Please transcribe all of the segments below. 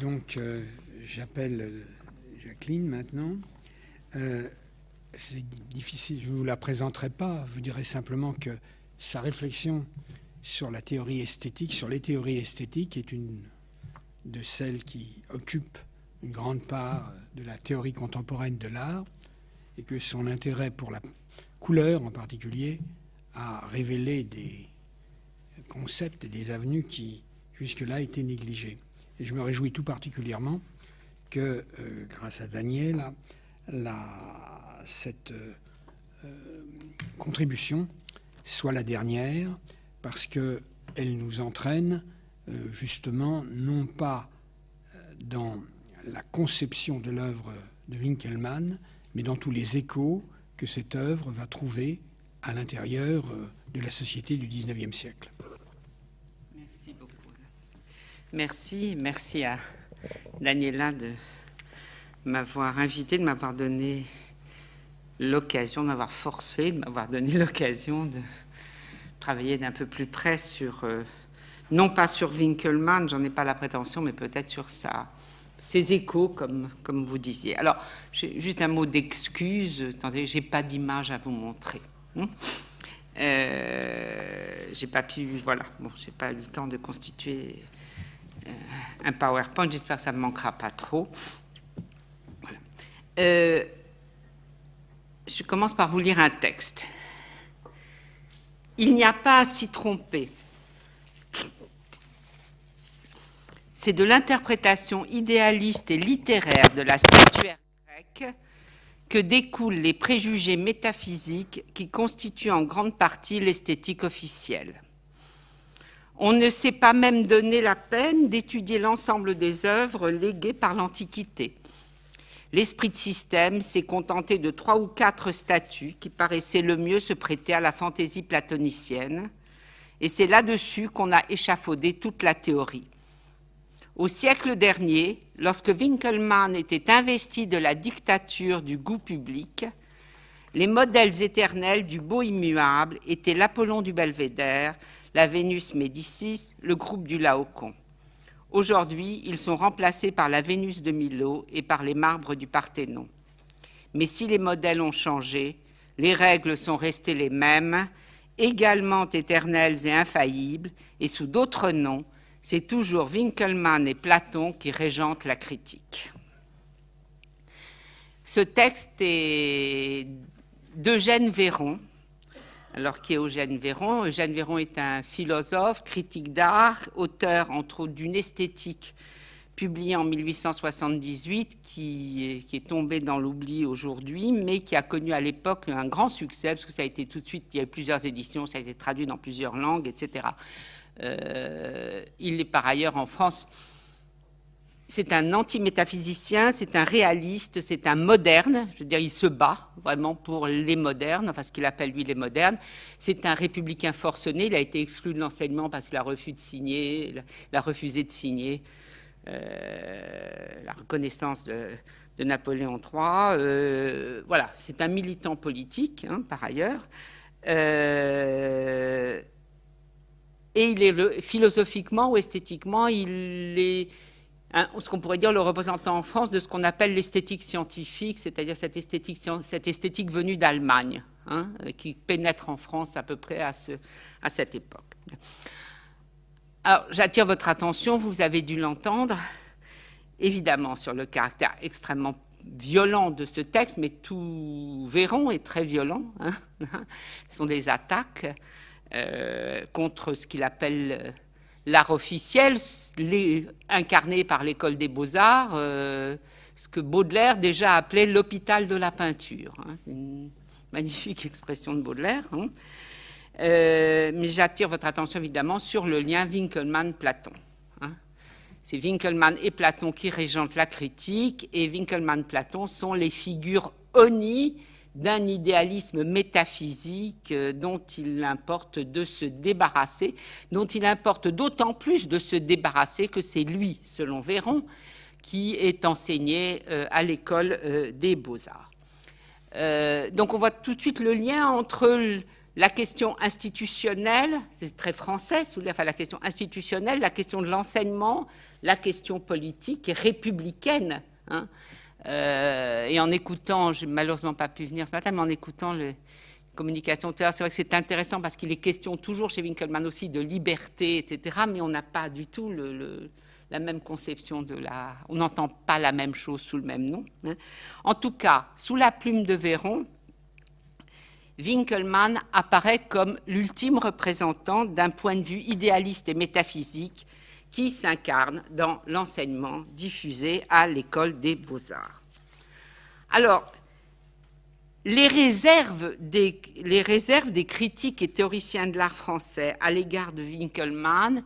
Donc, euh, j'appelle euh, Jacqueline maintenant. Euh, c'est difficile, je ne vous la présenterai pas. Je vous dirai simplement que sa réflexion sur la théorie esthétique, sur les théories esthétiques, est une de celles qui occupent une grande part de la théorie contemporaine de l'art, et que son intérêt pour la couleur en particulier a révélé des concepts et des avenues qui jusque-là étaient négligés. Et je me réjouis tout particulièrement que, euh, grâce à Daniel, cette euh, contribution soit la dernière, parce qu'elle nous entraîne euh, justement non pas dans la conception de l'œuvre de Winkelmann, mais dans tous les échos que cette œuvre va trouver à l'intérieur de la société du XIXe siècle. Merci, merci à Daniela de m'avoir invité, de m'avoir donné l'occasion, d'avoir forcé, de m'avoir donné l'occasion de travailler d'un peu plus près sur, euh, non pas sur Winkelmann, j'en ai pas la prétention, mais peut-être sur sa, ses échos, comme, comme vous disiez. Alors, juste un mot d'excuse, j'ai pas d'image à vous montrer. Hein euh, j'ai pas pu, voilà, bon, j'ai pas eu le temps de constituer un PowerPoint. J'espère que ça ne manquera pas trop. Euh, je commence par vous lire un texte. Il n'y a pas à s'y tromper. C'est de l'interprétation idéaliste et littéraire de la statuaire grecque que découlent les préjugés métaphysiques qui constituent en grande partie l'esthétique officielle. On ne s'est pas même donné la peine d'étudier l'ensemble des œuvres léguées par l'Antiquité. L'esprit de système s'est contenté de trois ou quatre statues qui paraissaient le mieux se prêter à la fantaisie platonicienne, et c'est là-dessus qu'on a échafaudé toute la théorie. Au siècle dernier, lorsque Winkelmann était investi de la dictature du goût public, les modèles éternels du beau immuable étaient l'Apollon du Belvédère, la Vénus Médicis, le groupe du Laocoon. Aujourd'hui, ils sont remplacés par la Vénus de Milo et par les marbres du Parthénon. Mais si les modèles ont changé, les règles sont restées les mêmes, également éternelles et infaillibles, et sous d'autres noms, c'est toujours Winkelmann et Platon qui régentent la critique. Ce texte est d'Eugène Véron, alors qui est Eugène Véron. Eugène Véron est un philosophe, critique d'art, auteur entre autres d'une esthétique publiée en 1878, qui, est tombée dans l'oubli aujourd'hui, mais qui a connu à l'époque un grand succès, parce que ça a été tout de suite, il y a eu plusieurs éditions, ça a été traduit dans plusieurs langues, etc. Euh, il est par ailleurs en France c'est un anti-métaphysicien, c'est un réaliste, c'est un moderne. Je veux dire, il se bat vraiment pour les modernes, enfin ce qu'il appelle lui les modernes. C'est un républicain forcené. Il a été exclu de l'enseignement parce qu'il a refusé de signer, euh, la reconnaissance de, Napoléon III. Euh, voilà, c'est un militant politique, hein, par ailleurs. Euh, et il est philosophiquement ou esthétiquement, il est ce qu'on pourrait dire le représentant en France de ce qu'on appelle l'esthétique scientifique, c'est-à-dire cette esthétique, venue d'Allemagne, hein, qui pénètre en France à peu près à, ce, à cette époque. Alors, j'attire votre attention, vous avez dû l'entendre, évidemment sur le caractère extrêmement violent de ce texte, mais tout verront est très violent. Hein. Ce sont des attaques euh, contre ce qu'il appelle l'art officiel, incarné par l'école des beaux-arts, euh, ce que Baudelaire déjà appelait l'hôpital de la peinture. Hein. C'est une magnifique expression de Baudelaire. Hein. Euh, mais j'attire votre attention évidemment sur le lien Winkelmann-Platon. Hein. C'est Winkelmann et Platon qui régentent la critique, et Winkelmann-Platon sont les figures oni d'un idéalisme métaphysique euh, dont il importe de se débarrasser, dont il importe d'autant plus de se débarrasser que c'est lui, selon Véron, qui est enseigné euh, à l'école euh, des beaux-arts. donc on voit tout de suite le lien entre la question institutionnelle, c'est très français, enfin, la question institutionnelle, la question de l'enseignement, la question politique et républicaine. Hein. Euh, et en écoutant, j'ai malheureusement pas pu venir ce matin, mais en écoutant le communication c'est vrai que c'est intéressant parce qu'il est question toujours chez Winkelmann aussi de liberté, etc. Mais on n'a pas du tout la même conception de la. On n'entend pas la même chose sous le même nom. Hein. En tout cas, sous la plume de Véron, Winkelmann apparaît comme l'ultime représentant d'un point de vue idéaliste et métaphysique qui s'incarne dans l'enseignement diffusé à l'école des beaux-arts. Alors, les réserves, des, les réserves des critiques et théoriciens de l'art français à l'égard de Winkelmann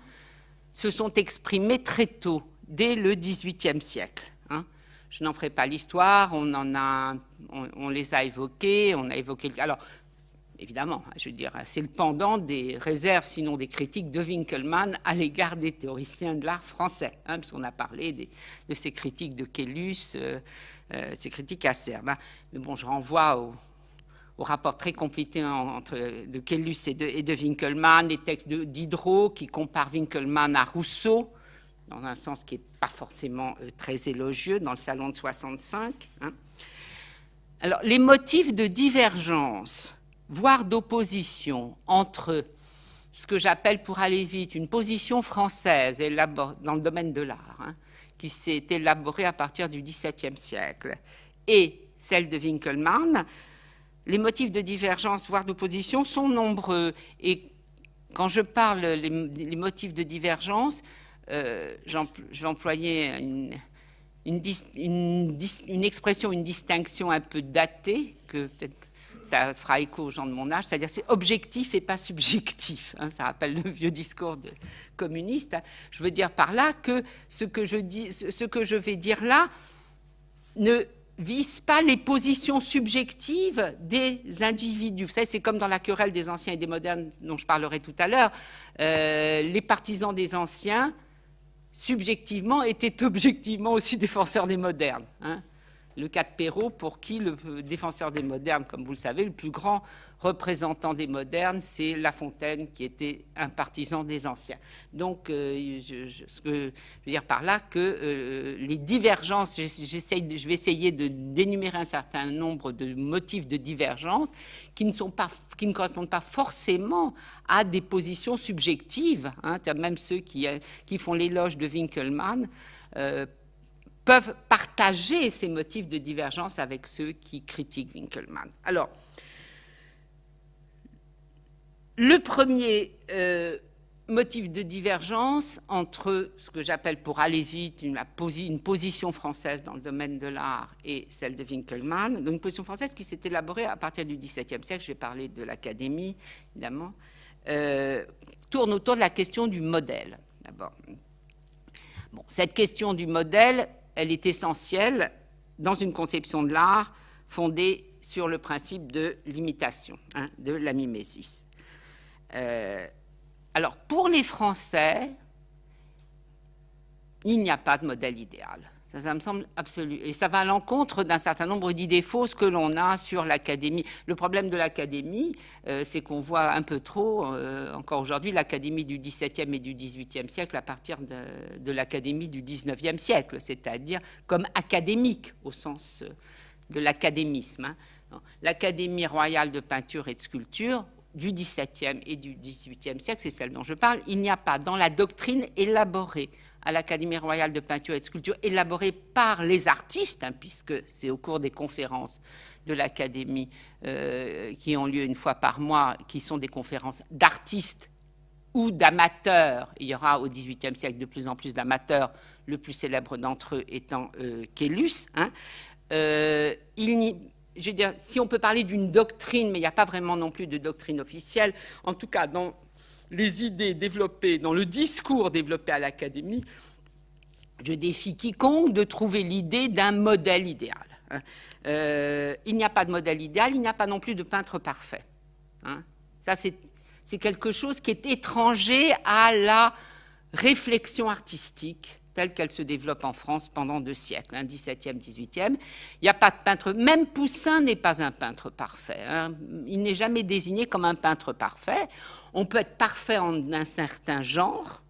se sont exprimées très tôt, dès le XVIIIe siècle. Hein. Je n'en ferai pas l'histoire, on, on, les a évoqués, on a évoqué. Alors, évidemment, je veux dire, c'est le pendant des réserves, sinon des critiques de Winkelmann à l'égard des théoriciens de l'art français, hein, puisqu'on a parlé de ces critiques de Kellus, euh, euh, ces critiques acerbes. Hein. Mais bon, je renvoie au, rapport très compliqué entre, de Kellus et de, Winkelmann, les textes Diderot qui comparent Winkelmann à Rousseau, dans un sens qui n'est pas forcément euh, très élogieux, dans le Salon de 65. Hein. Alors, les motifs de divergence voire d'opposition entre ce que j'appelle, pour aller vite, une position française dans le domaine de l'art, hein, qui s'est élaborée à partir du XVIIe siècle, et celle de Winkelmann, les motifs de divergence, voire d'opposition, sont nombreux. Et quand je parle les, motifs de divergence, euh, je vais employer une, une, expression, une distinction un peu datée, que peut-être ça fera écho aux gens de mon âge, c'est-à-dire c'est objectif et pas subjectif. Hein, ça rappelle le vieux discours de communiste. Je veux dire par là que ce que je, dis, ce que je vais dire là ne vise pas les positions subjectives des individus. Vous savez, c'est comme dans la querelle des anciens et des modernes dont je parlerai tout à l'heure. Euh, les partisans des anciens, subjectivement, étaient objectivement aussi défenseurs des modernes. Hein le cas de Perrault, pour qui le défenseur des modernes, comme vous le savez, le plus grand représentant des modernes, c'est La Fontaine, qui était un partisan des anciens. Donc, euh, je, veux dire par là, que euh, les divergences, je vais essayer de d'énumérer un certain nombre de motifs de divergence qui ne, correspondent pas forcément à des positions subjectives, hein, même ceux qui, qui font l'éloge de Winkelmann. Euh, peuvent partager ces motifs de divergence avec ceux qui critiquent Winkelmann. Alors, le premier euh, motif de divergence entre ce que j'appelle, pour aller vite, une, position française dans le domaine de l'art et celle de Winkelmann, donc une position française qui s'est élaborée à partir du XVIIe siècle, je vais parler de l'Académie, évidemment, euh, tourne autour de la question du modèle, d'abord. Bon, cette question du modèle elle est essentielle dans une conception de l'art fondée sur le principe de l'imitation, hein, de la mimésis. Euh, alors, pour les Français, il n'y a pas de modèle idéal. Ça, me semble absolu. Et ça va à l'encontre d'un certain nombre d'idées fausses que l'on a sur l'académie. Le problème de l'académie, euh, c'est qu'on voit un peu trop, euh, encore aujourd'hui, l'académie du XVIIe et du XVIIIe siècle à partir de, l'académie du XIXe siècle, c'est-à-dire comme académique au sens euh, de l'académisme. Hein. L'Académie royale de peinture et de sculpture, du XVIIe et du XVIIIe siècle, c'est celle dont je parle, il n'y a pas dans la doctrine élaborée à l'Académie royale de peinture et de sculpture, élaborée par les artistes, hein, puisque c'est au cours des conférences de l'Académie euh, qui ont lieu une fois par mois, qui sont des conférences d'artistes ou d'amateurs. Il y aura au XVIIIe siècle de plus en plus d'amateurs, le plus célèbre d'entre eux étant euh. Hein. Euh, si on peut parler d'une doctrine, mais il n'y a pas vraiment non plus de doctrine officielle, en tout cas, dans les idées développées, dans le discours développé à l'Académie, je défie quiconque de trouver l'idée d'un modèle idéal. Hein. Euh, il n'y a pas de modèle idéal, il n'y a pas non plus de peintre parfait. Hein. Ça, c'est quelque chose qui est étranger à la réflexion artistique telle qu'elle se développe en France pendant deux siècles, hein, 17e, 18e. Il n'y a pas de peintre, même Poussin n'est pas un peintre parfait. Hein. Il n'est jamais désigné comme un peintre parfait. On peut être parfait en un certain genre,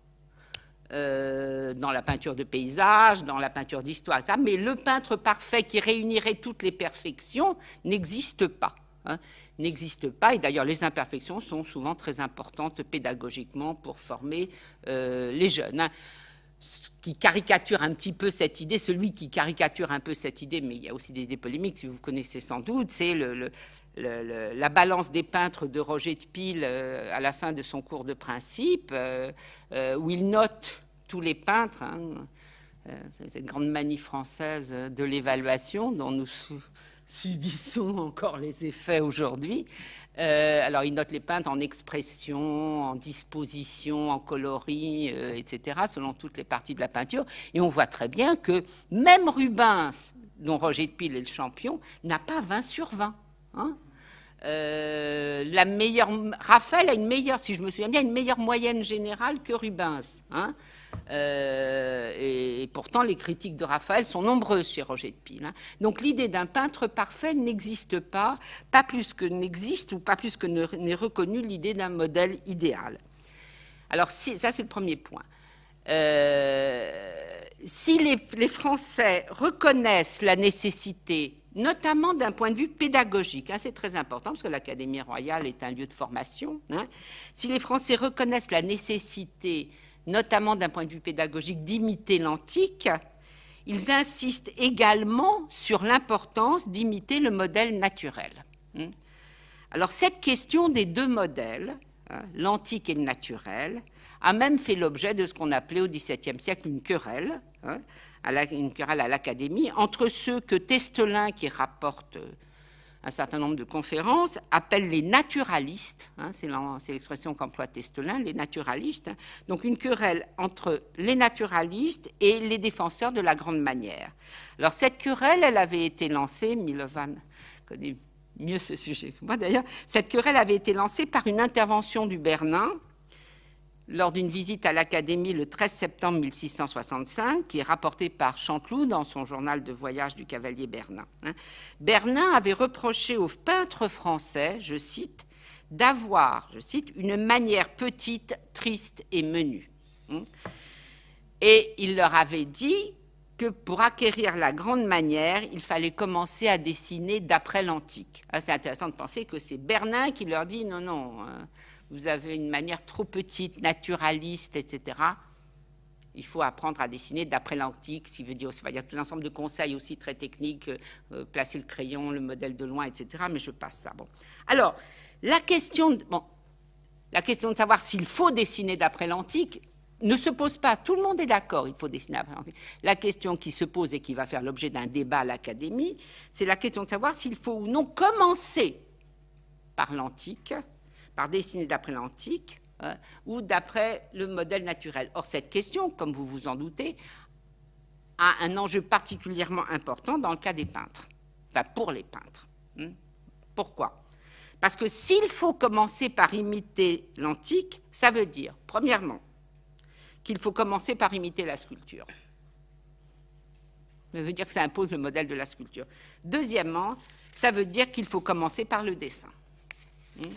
euh, dans la peinture de paysage, dans la peinture d'histoire, mais le peintre parfait qui réunirait toutes les perfections n'existe pas. Hein, n'existe pas, et d'ailleurs les imperfections sont souvent très importantes pédagogiquement pour former euh, les jeunes. Hein qui caricature un petit peu cette idée, celui qui caricature un peu cette idée, mais il y a aussi des idées polémiques, si vous connaissez sans doute, c'est la balance des peintres de Roger de Pile euh, à la fin de son cours de principe, euh, euh, où il note tous les peintres, hein, cette grande manie française de l'évaluation dont nous subissons encore les effets aujourd'hui. Euh, alors, il note les peintres en expression, en disposition, en coloris, euh, etc., selon toutes les parties de la peinture. Et on voit très bien que même Rubens, dont Roger de Pile est le champion, n'a pas 20 sur 20. Hein. Euh, la meilleure, Raphaël a une meilleure, si je me souviens bien, une meilleure moyenne générale que Rubens. Hein. Euh, et, pourtant, les critiques de Raphaël sont nombreuses chez Roger de Pile. Hein. Donc l'idée d'un peintre parfait n'existe pas, pas plus que n'existe ou pas plus que n'est reconnue l'idée d'un modèle idéal. Alors ça, c'est le premier point. Euh, si les, Français reconnaissent la nécessité notamment d'un point de vue pédagogique. Hein, c'est très important parce que l'Académie royale est un lieu de formation. si les Français reconnaissent la nécessité notamment d'un point de vue pédagogique, d'imiter l'antique, ils insistent également sur l'importance d'imiter le modèle naturel. Hmm. Alors cette question des deux modèles, hein, l'antique et le naturel, a même fait l'objet de ce qu'on appelait au XVIIe siècle une querelle, hein, une querelle à l'Académie, entre ceux que Testelin, qui rapporte un certain nombre de conférences, appelle les naturalistes, hein, c'est l'expression qu'emploie Testelin, les naturalistes, hein. donc une querelle entre les naturalistes et les défenseurs de la grande manière. Alors cette querelle, elle avait été lancée, Milovan connaît mieux ce sujet que moi d'ailleurs, cette querelle avait été lancée par une intervention du Bernin, lors d'une visite à l'Académie le 13 septembre 1665, qui est rapportée par Chanteloup dans son journal de voyage du cavalier Bernin. Hein. Bernin avait reproché aux peintres français, je cite, d'avoir, je cite, une manière petite, triste et menue. Hein. Et il leur avait dit que pour acquérir la grande manière, il fallait commencer à dessiner d'après l'antique. Ah, c'est intéressant de penser que c'est Bernin qui leur dit non, non. Hein, vous avez une manière trop petite, naturaliste, etc. Il faut apprendre à dessiner d'après l'antique, ce qui veut dire, tout l'ensemble de conseils aussi très techniques, euh, euh, placer le crayon, le modèle de loin, etc. Mais je passe ça. Bon. Alors, la question, de, bon, la question de savoir s'il faut dessiner d'après l'antique ne se pose pas. Tout le monde est d'accord, il faut dessiner d'après l'antique. La question qui se pose et qui va faire l'objet d'un débat à l'Académie, c'est la question de savoir s'il faut ou non commencer par l'antique par dessiner d'après l'antique hein, ou d'après le modèle naturel. Or, cette question, comme vous vous en doutez, a un enjeu particulièrement important dans le cas des peintres, enfin pour les peintres. Hein. Pourquoi? Parce que s'il faut commencer par imiter l'antique, ça veut dire, premièrement, qu'il faut commencer par imiter la sculpture. Ça veut dire que ça impose le modèle de la sculpture. Deuxièmement, ça veut dire qu'il faut commencer par le dessin. Hein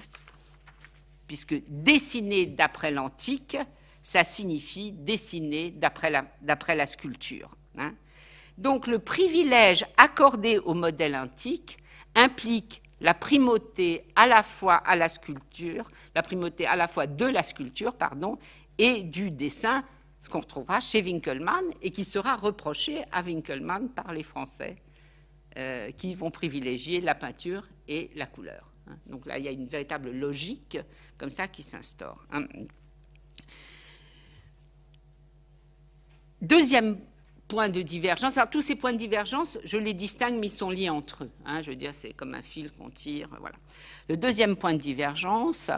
puisque dessiner d'après l'antique, ça signifie dessiner d'après la, sculpture. Hein. Donc le privilège accordé au modèle antique implique la primauté à la fois à la sculpture, la primauté à la fois de la sculpture, et du dessin, ce qu'on retrouvera chez Winkelmann et qui sera reproché à Winkelmann par les Français, euh, qui vont privilégier la peinture et la couleur. Hein. Donc là, il y a une véritable logique comme ça qui s'instaure. Hein. Deuxième point de divergence. Alors, tous ces points de divergence, je les distingue, mais ils sont liés entre eux. Hein. je veux dire, c'est comme un fil qu'on tire. Voilà. Le deuxième point de divergence,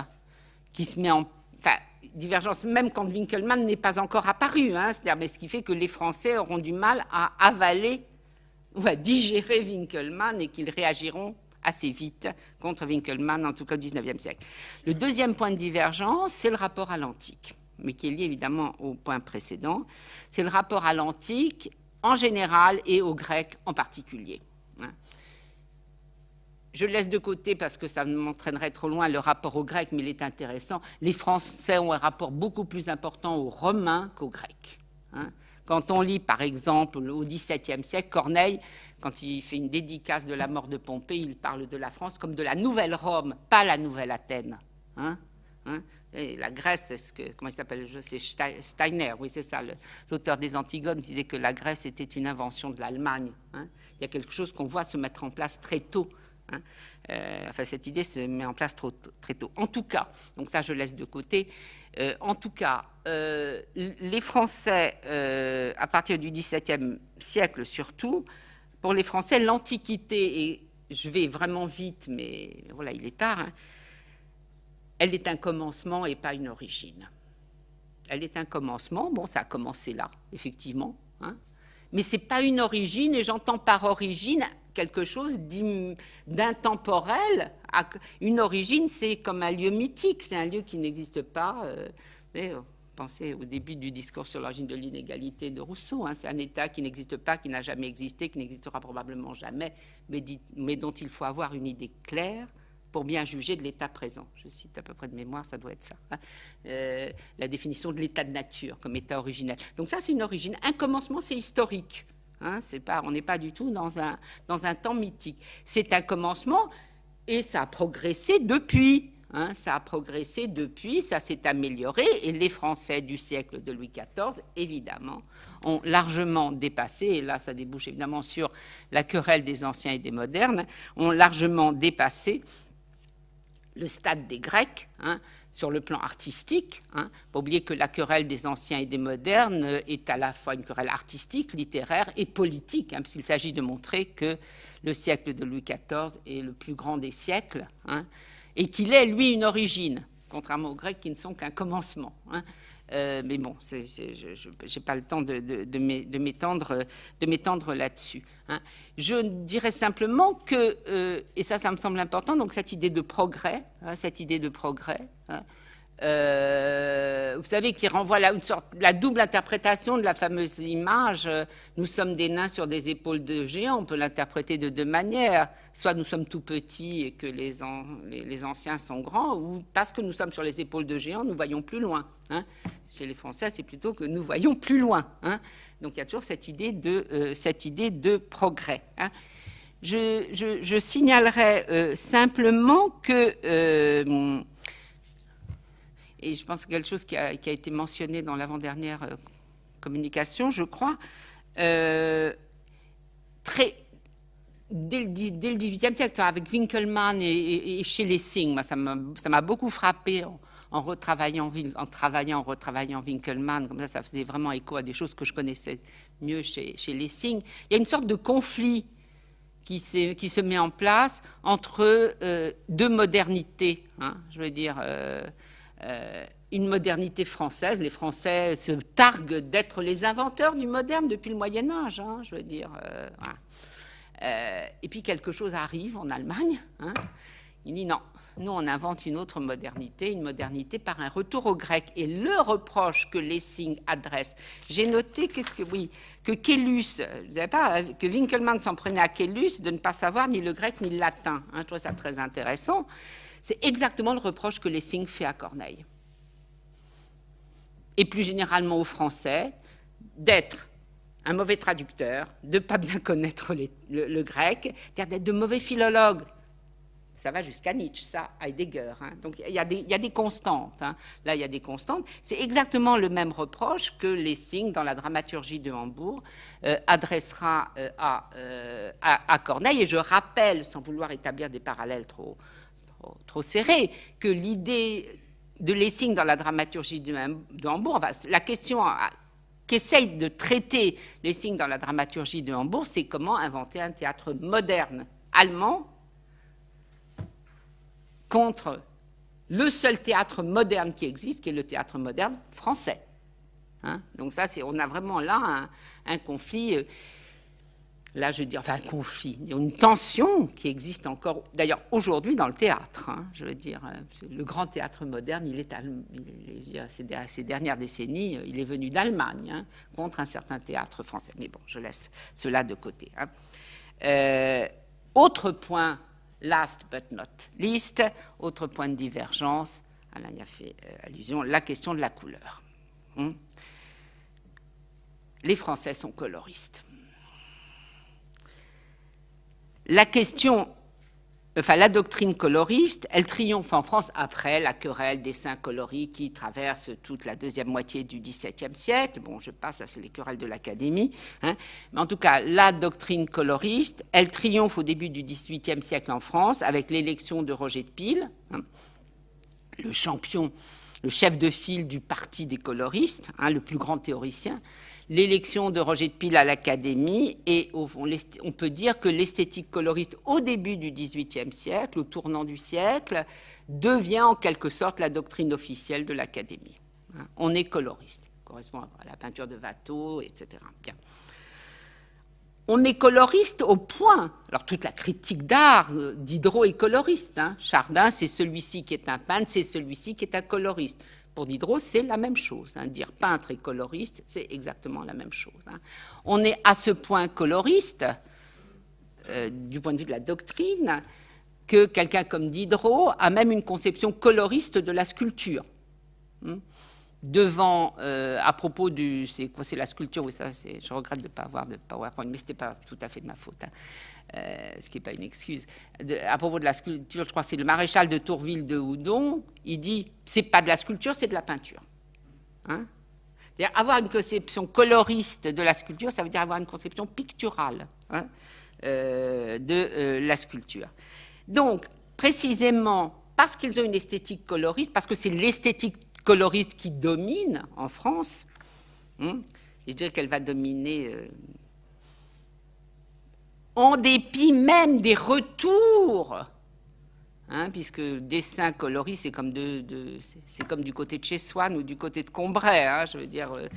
qui se met en. Enfin, divergence même quand Winkelmann n'est pas encore apparu. C'est-à-dire, ce qui fait que les Français auront du mal à avaler ou à digérer Winkelmann et qu'ils réagiront assez vite contre Winkelmann, en tout cas au XIXe siècle. Le deuxième point de divergence, c'est le rapport à l'antique. mais qui est lié évidemment au point précédent, c'est le rapport à l'antique en général et au grec en particulier. Hein. Je laisse de côté, parce que ça m'entraînerait trop loin, le rapport au grec, mais il est intéressant. Les Français ont un rapport beaucoup plus important aux Romains qu'aux Grecs. Hein. Quand on lit, par exemple, au XVIIe siècle, Corneille, quand il fait une dédicace de la mort de Pompée, il parle de la France comme de la nouvelle Rome, pas la nouvelle Athènes. Hein, hein. la Grèce, c'est ce que, comment il s'appelle C'est Steiner, oui, c'est ça, l'auteur des Antigones disait que la Grèce était une invention de l'Allemagne. Hein. Il y a quelque chose qu'on voit se mettre en place très tôt. Euh, enfin, cette idée se met en place très tôt. En tout cas, donc ça, je laisse de côté. Euh, en tout cas, euh, les Français, à partir du XVIIe siècle surtout, pour les Français, l'Antiquité, et je vais vraiment vite, mais voilà, il est tard, hein, elle est un commencement et pas une origine. Elle est un commencement, bon, ça a commencé là, effectivement, hein, mais ce n'est pas une origine, et j'entends par origine quelque chose d'intemporel. Une origine, c'est comme un lieu mythique, c'est un lieu qui n'existe pas. Euh, Pensez au début du discours sur l'origine de l'inégalité de Rousseau. Hein. C'est un État qui n'existe pas, qui n'a jamais existé, qui n'existera probablement jamais, mais, dont il faut avoir une idée claire pour bien juger de l'état présent. Je cite à peu près de mémoire, ça doit être ça. Hein. Euh, la définition de l'état de nature comme état originel. Donc ça, c'est une origine. Un commencement, c'est historique. Hein. pas, on n'est pas du tout dans un, dans un temps mythique. C'est un commencement et ça a progressé depuis. Hein, ça a progressé depuis, ça s'est amélioré, et les Français du siècle de Louis XIV, évidemment, ont largement dépassé, et là ça débouche évidemment sur la querelle des anciens et des modernes, ont largement dépassé le stade des Grecs hein, sur le plan artistique. Hein. Pas oublier que la querelle des anciens et des modernes est à la fois une querelle artistique, littéraire et politique, hein, puisqu'il s'agit de montrer que le siècle de Louis XIV est le plus grand des siècles et qu'il est, lui, une origine, contrairement aux Grecs qui ne sont qu'un commencement. Hein. Euh, mais bon, je n'ai pas le temps de, de, m'étendre là-dessus. Hein. Je dirais simplement que, euh, et ça, ça me semble important, donc cette idée de progrès, hein, cette idée de progrès, euh, vous savez, qui renvoie sorte, la double interprétation de la fameuse image euh, nous sommes des nains sur des épaules de géants. On peut l'interpréter de deux manières. Soit nous sommes tout petits et que les, les, anciens sont grands, ou parce que nous sommes sur les épaules de géants, nous voyons plus loin. Hein. Chez les Français, c'est plutôt que nous voyons plus loin. Hein. Donc il y a toujours cette idée de, euh, cette idée de progrès. Hein. Je, signalerai simplement que et je pense que quelque chose qui a, été mentionné dans l'avant-dernière euh, communication, je crois, euh, très, dès le, XVIIIe siècle, avec Winkelmann et, chez les Lessing, ça m'a beaucoup frappé en, retravaillant, en travaillant, en retravaillant Winkelmann, comme ça, ça faisait vraiment écho à des choses que je connaissais mieux chez, chez Lessing. Il y a une sorte de conflit qui, se met en place entre euh, deux modernités, hein, je veux dire. Une modernité française. Les Français se targuent d'être les inventeurs du moderne depuis le Moyen Âge, hein, je veux dire. Euh, euh, et puis quelque chose arrive en Allemagne. Hein. Il dit non, nous on invente une autre modernité, une modernité par un retour au grec. Et le reproche que Lessing adresse, j'ai noté qu'est-ce que oui, que Kellus, vous savez pas, que Winkelmann s'en prenait à Kellus de ne pas savoir ni le grec ni le latin. Hein, je trouve ça très intéressant. C'est exactement le reproche que Lessing fait à Corneille. Et plus généralement aux Français, d'être un mauvais traducteur, de ne pas bien connaître le, grec, d'être de mauvais philologues. Ça va jusqu'à Nietzsche, ça, Heidegger. Hein. Donc il y, a des, constantes. Hein. Là, il y a des constantes. C'est exactement le même reproche que Lessing, dans la dramaturgie de Hambourg, euh, adressera euh, euh, à, à, Corneille. Et je rappelle, sans vouloir établir des parallèles trop, trop, serré, que l'idée de Lessing dans la dramaturgie de, Hambourg, la question qu'essaye de traiter Lessing dans la dramaturgie de Hambourg, c'est comment inventer un théâtre moderne allemand contre le seul théâtre moderne qui existe, qui est le théâtre moderne français. Hein? Donc ça, on a vraiment là un, conflit. Là je veux dire, enfin un conflit, une tension qui existe encore, d'ailleurs aujourd'hui dans le théâtre. Hein, je veux dire, euh, le grand théâtre moderne, il est, ces dernières décennies, euh, il est venu d'Allemagne hein, contre un certain théâtre français. Mais bon, je laisse cela de côté. Hein. Euh, autre point, last but not least, autre point de divergence, Alain y a fait allusion, la question de la couleur. Les Français sont coloristes la question, enfin la doctrine coloriste, elle triomphe en France après la querelle des saints coloris qui traverse toute la deuxième moitié du XVIIe siècle. Bon, je passe, à c'est les querelles de l'Académie. Hein. Mais en tout cas, la doctrine coloriste, elle triomphe au début du XVIIIe siècle en France avec l'élection de Roger de Pile, hein, le champion, le chef de file du parti des coloristes, hein, le plus grand théoricien l'élection de Roger de Pile à l'Académie, et on peut dire que l'esthétique coloriste au début du XVIIIe siècle, au tournant du siècle, devient en quelque sorte la doctrine officielle de l'Académie. Hein, on est coloriste, correspond à la peinture de Watteau, etc. Bien. On est coloriste au point, alors toute la critique d'art euh, Diderot est coloriste, hein. Chardin c'est celui-ci qui est un peintre, c'est celui-ci qui est un coloriste. Pour Diderot, c'est la même chose. Hein. Dire peintre et coloriste, c'est exactement la même chose. Hein. On est à ce point coloriste, euh, du point de vue de la doctrine, que quelqu'un comme Diderot a même une conception coloriste de la sculpture. Hein. Devant, euh, à propos du. C'est quoi C'est la sculpture, oui, ça, je regrette de ne pas avoir de PowerPoint, mais ce n'était pas tout à fait de ma faute. Euh, ce qui n'est pas une excuse. à propos de la sculpture, je crois que c'est le maréchal de Tourville de Houdon, il dit c'est pas de la sculpture, c'est de la peinture. Hein? Avoir une conception coloriste de la sculpture, ça veut dire avoir une conception picturale hein, euh, de euh, la sculpture. Donc, précisément parce qu'ils ont une esthétique coloriste, parce que c'est l'esthétique coloriste qui domine en France, hein, je dirais qu'elle va dominer en dépit même des retours, hein, puisque dessin coloris, c'est comme, du côté de chez Swann ou du côté de Combray. Hein, je veux dire, euh,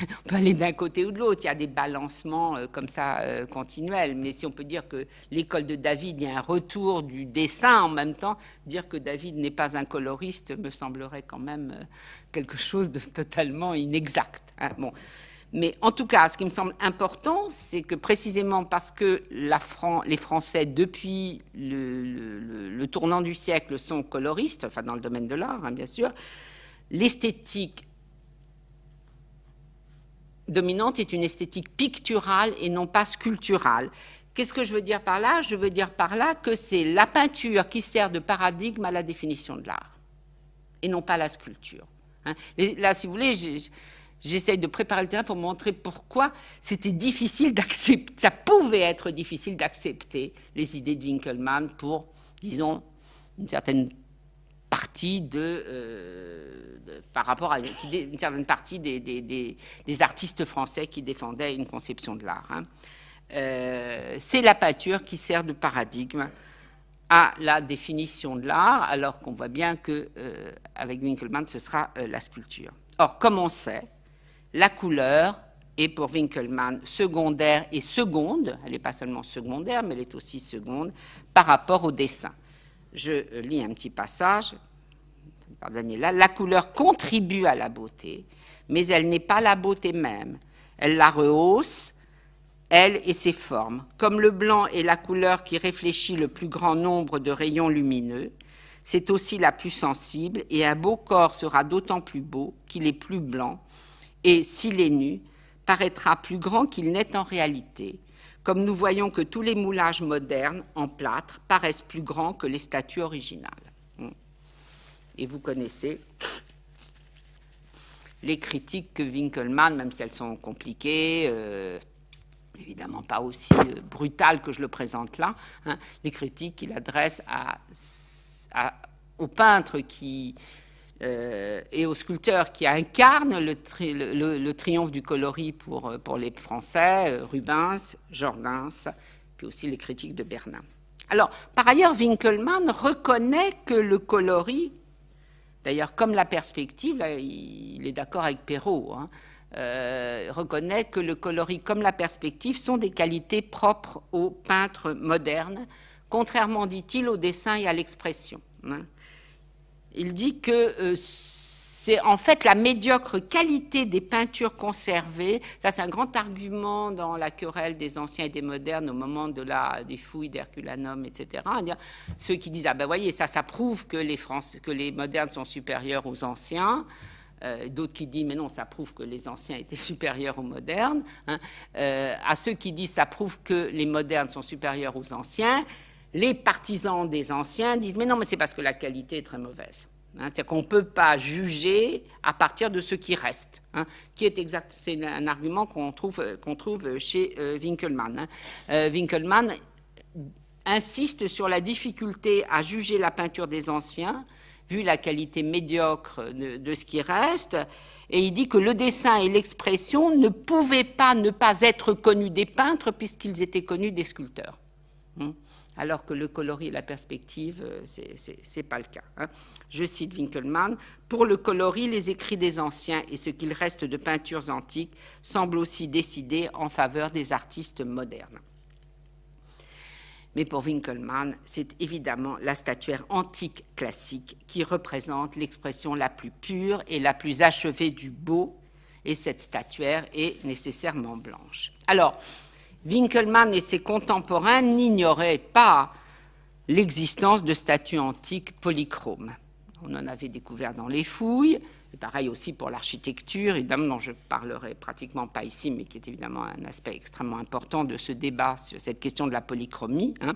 on peut aller d'un côté ou de l'autre. Il y a des balancements euh, comme ça euh, continuels. Mais si on peut dire que l'école de David, il y a un retour du dessin en même temps, dire que David n'est pas un coloriste me semblerait quand même quelque chose de totalement inexact. Hein. Bon. Mais en tout cas, ce qui me semble important, c'est que précisément parce que les Français, depuis le, tournant du siècle, sont coloristes, enfin dans le domaine de l'art, hein, bien sûr, l'esthétique dominante est une esthétique picturale et non pas sculpturale. Qu'est-ce que je veux dire par là? Je veux dire par là que c'est la peinture qui sert de paradigme à la définition de l'art, et non pas la sculpture. Hein. Là, si vous voulez, J'essaye de préparer le terrain pour montrer pourquoi c'était difficile d'accepter, ça pouvait être difficile d'accepter les idées de Winkelmann pour, disons, une certaine partie de, euh, par rapport à une certaine partie des, artistes français qui défendaient une conception de l'art. Hein. Euh, c'est la peinture qui sert de paradigme à la définition de l'art, alors qu'on voit bien que euh, avec Winkelmann, ce sera la sculpture. Or, comme on sait, la couleur est pour Winkelmann secondaire et seconde, elle n'est pas seulement secondaire, mais elle est aussi seconde par rapport au dessin. Je lis un petit passage. La couleur contribue à la beauté, mais elle n'est pas la beauté même. Elle la rehausse, elle et ses formes. Comme le blanc est la couleur qui réfléchit le plus grand nombre de rayons lumineux, c'est aussi la plus sensible, et un beau corps sera d'autant plus beau qu'il est plus blanc, et s'il est nu, paraîtra plus grand qu'il n'est en réalité, comme nous voyons que tous les moulages modernes en plâtre paraissent plus grands que les statues originales. Et vous connaissez les critiques que Winkelmann, même si elles sont compliquées, euh, évidemment pas aussi euh, brutales que je le présente là, hein, les critiques qu'il adresse aux peintres qui euh, et aux sculpteurs qui incarnent le, triomphe du coloris pour, euh, les Français, euh, Rubens, Jordaens, puis aussi les critiques de Bernin. Alors, par ailleurs, Winkelmann reconnaît que le coloris, d'ailleurs comme la perspective, il est d'accord avec Perrault, hein, reconnaît que le coloris comme la perspective sont des qualités propres aux peintres modernes, contrairement, dit-il, au dessin et à l'expression. Hein. Il dit que c'est en fait la médiocre qualité des peintures conservées. Ça, c'est un grand argument dans la querelle des anciens et des modernes au moment de la, des fouilles d'Herculanum, etc. Ceux qui disent, ah ben voyez, ça, ça prouve que les, que les modernes sont supérieurs aux anciens. Euh, d'autres qui disent, mais non, ça prouve que les anciens étaient supérieurs aux modernes. Hein. Euh, à ceux qui disent, ça prouve que les modernes sont supérieurs aux anciens, les partisans des anciens disent, mais non, mais c'est parce que la qualité est très mauvaise. Hein, c'est-à-dire qu'on ne peut pas juger à partir de ce qui reste, hein, qui est exact. C'est un argument qu'on trouve, trouve chez euh, Winkelmann. Hein. Euh, Winkelmann insiste sur la difficulté à juger la peinture des anciens, vu la qualité médiocre de, de ce qui reste, et il dit que le dessin et l'expression ne pouvaient pas ne pas être connus des peintres puisqu'ils étaient connus des sculpteurs alors que le coloris et la perspective, euh, ce n'est pas le cas. Hein. Je cite Winkelmann, Pour le coloris, les écrits des anciens et ce qu'il reste de peintures antiques semblent aussi décider en faveur des artistes modernes. Mais pour Winkelmann, c'est évidemment la statuaire antique classique qui représente l'expression la plus pure et la plus achevée du beau, et cette statuaire est nécessairement blanche. Alors, Winkelmann et ses contemporains n'ignoraient pas l'existence de statues antiques polychromes. On en avait découvert dans les fouilles, et pareil aussi pour l'architecture, évidemment, dont je parlerai pratiquement pas ici, mais qui est évidemment un aspect extrêmement important de ce débat sur cette question de la polychromie. Hein.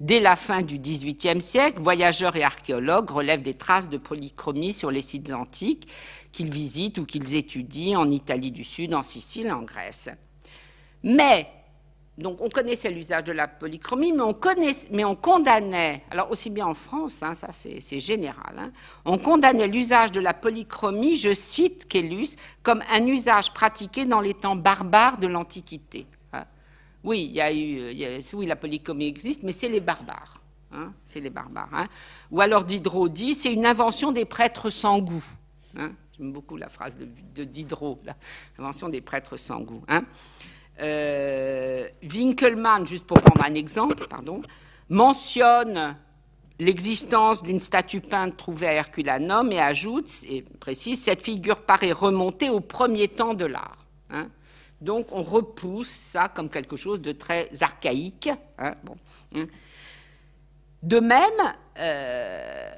Dès la fin du XVIIIe siècle, voyageurs et archéologues relèvent des traces de polychromie sur les sites antiques qu'ils visitent ou qu'ils étudient en Italie du Sud, en Sicile en Grèce. Mais donc on connaissait l'usage de la polychromie, mais on, condamnait, alors aussi bien en France, hein, ça c'est général, hein, on condamnait l'usage de la polychromie, je cite Kellus, comme un usage pratiqué dans les temps barbares de l'Antiquité. Hein. Oui, la polychromie existe, mais c'est les barbares. c'est les barbares. Ou alors Diderot dit, c'est une invention des prêtres sans goût. J'aime beaucoup la phrase de, Diderot, l'invention des prêtres sans goût. Euh, Winkelmann, juste pour prendre un exemple, pardon, mentionne l'existence d'une statue peinte trouvée à Herculanum et ajoute, et précise, cette figure paraît remonter au premier temps de l'art. Hein. Donc on repousse ça comme quelque chose de très archaïque. Hein, hein. De même, euh,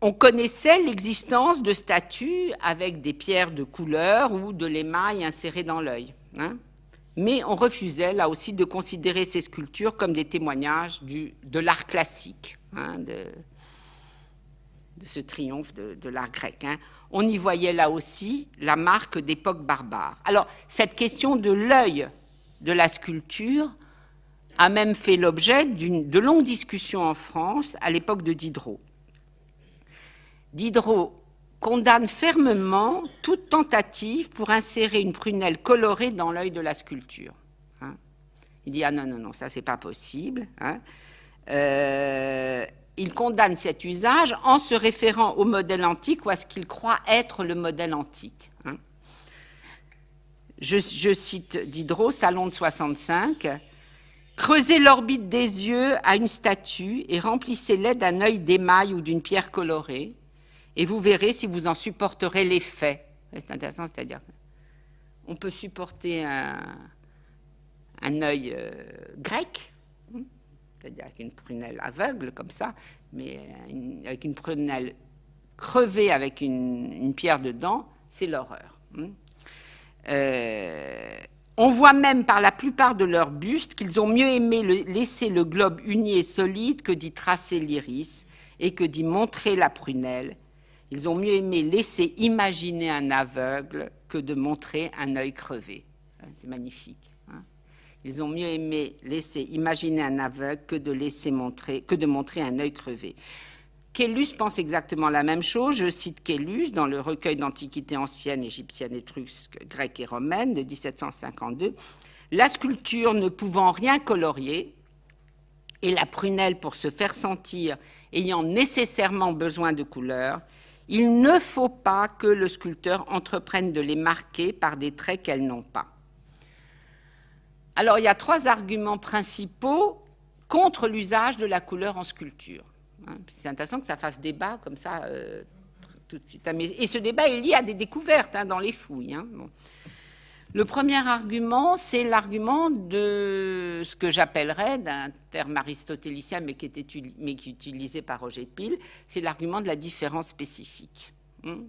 on connaissait l'existence de statues avec des pierres de couleur ou de l'émail inséré dans l'œil mais on refusait là aussi de considérer ces sculptures comme des témoignages de l'art classique, hein, de, ce triomphe de, l'art grec. Hein. On y voyait là aussi la marque d'époque barbare. Alors, cette question de l'œil de la sculpture a même fait l'objet de longues discussions en France à l'époque de Diderot. Diderot condamne fermement toute tentative pour insérer une prunelle colorée dans l'œil de la sculpture. Hein. Il dit ah non non non ça c'est pas possible. Hein. Euh, il condamne cet usage en se référant au modèle antique ou à ce qu'il croit être le modèle antique. Hein. Je, je, cite Diderot, Salon de 65. Creusez l'orbite des yeux à une statue et remplissez-les d'un œil d'émail ou d'une pierre colorée et vous verrez si vous en supporterez l'effet. C'est intéressant, c'est-à-dire on peut supporter un, œil euh, grec, hein, c'est-à-dire avec une prunelle aveugle comme ça, mais avec une prunelle crevée avec une, pierre dedans, c'est l'horreur. Hein. Euh, on voit même par la plupart de leurs bustes qu'ils ont mieux aimé laisser le globe uni et solide que d'y tracer l'iris et que d'y montrer la prunelle ils ont mieux aimé laisser imaginer un aveugle que de montrer un œil crevé. Hein, c'est magnifique. Hein. Ils ont mieux aimé laisser imaginer un aveugle que de, laisser montrer, que de montrer un œil crevé. Kellus pense exactement la même chose. Je cite Kellus dans le recueil d'antiquités anciennes, égyptienne, étrusque, grecque et romaine de 1752. La sculpture ne pouvant rien colorier, et la prunelle pour se faire sentir ayant nécessairement besoin de couleurs, Il ne faut pas que le sculpteur entreprenne de les marquer par des traits qu'elles n'ont pas. Alors, il y a trois arguments principaux contre l'usage de la couleur en sculpture. Hein. C'est intéressant que ça fasse débat comme ça euh, tout de suite. Et ce débat est lié à des découvertes hein, dans les fouilles. Hein. Le premier argument, c'est l'argument de ce que j'appellerais, d'un terme aristotélicien mais qui, est utilisé par Roger de c'est l'argument de la différence spécifique. Hmm.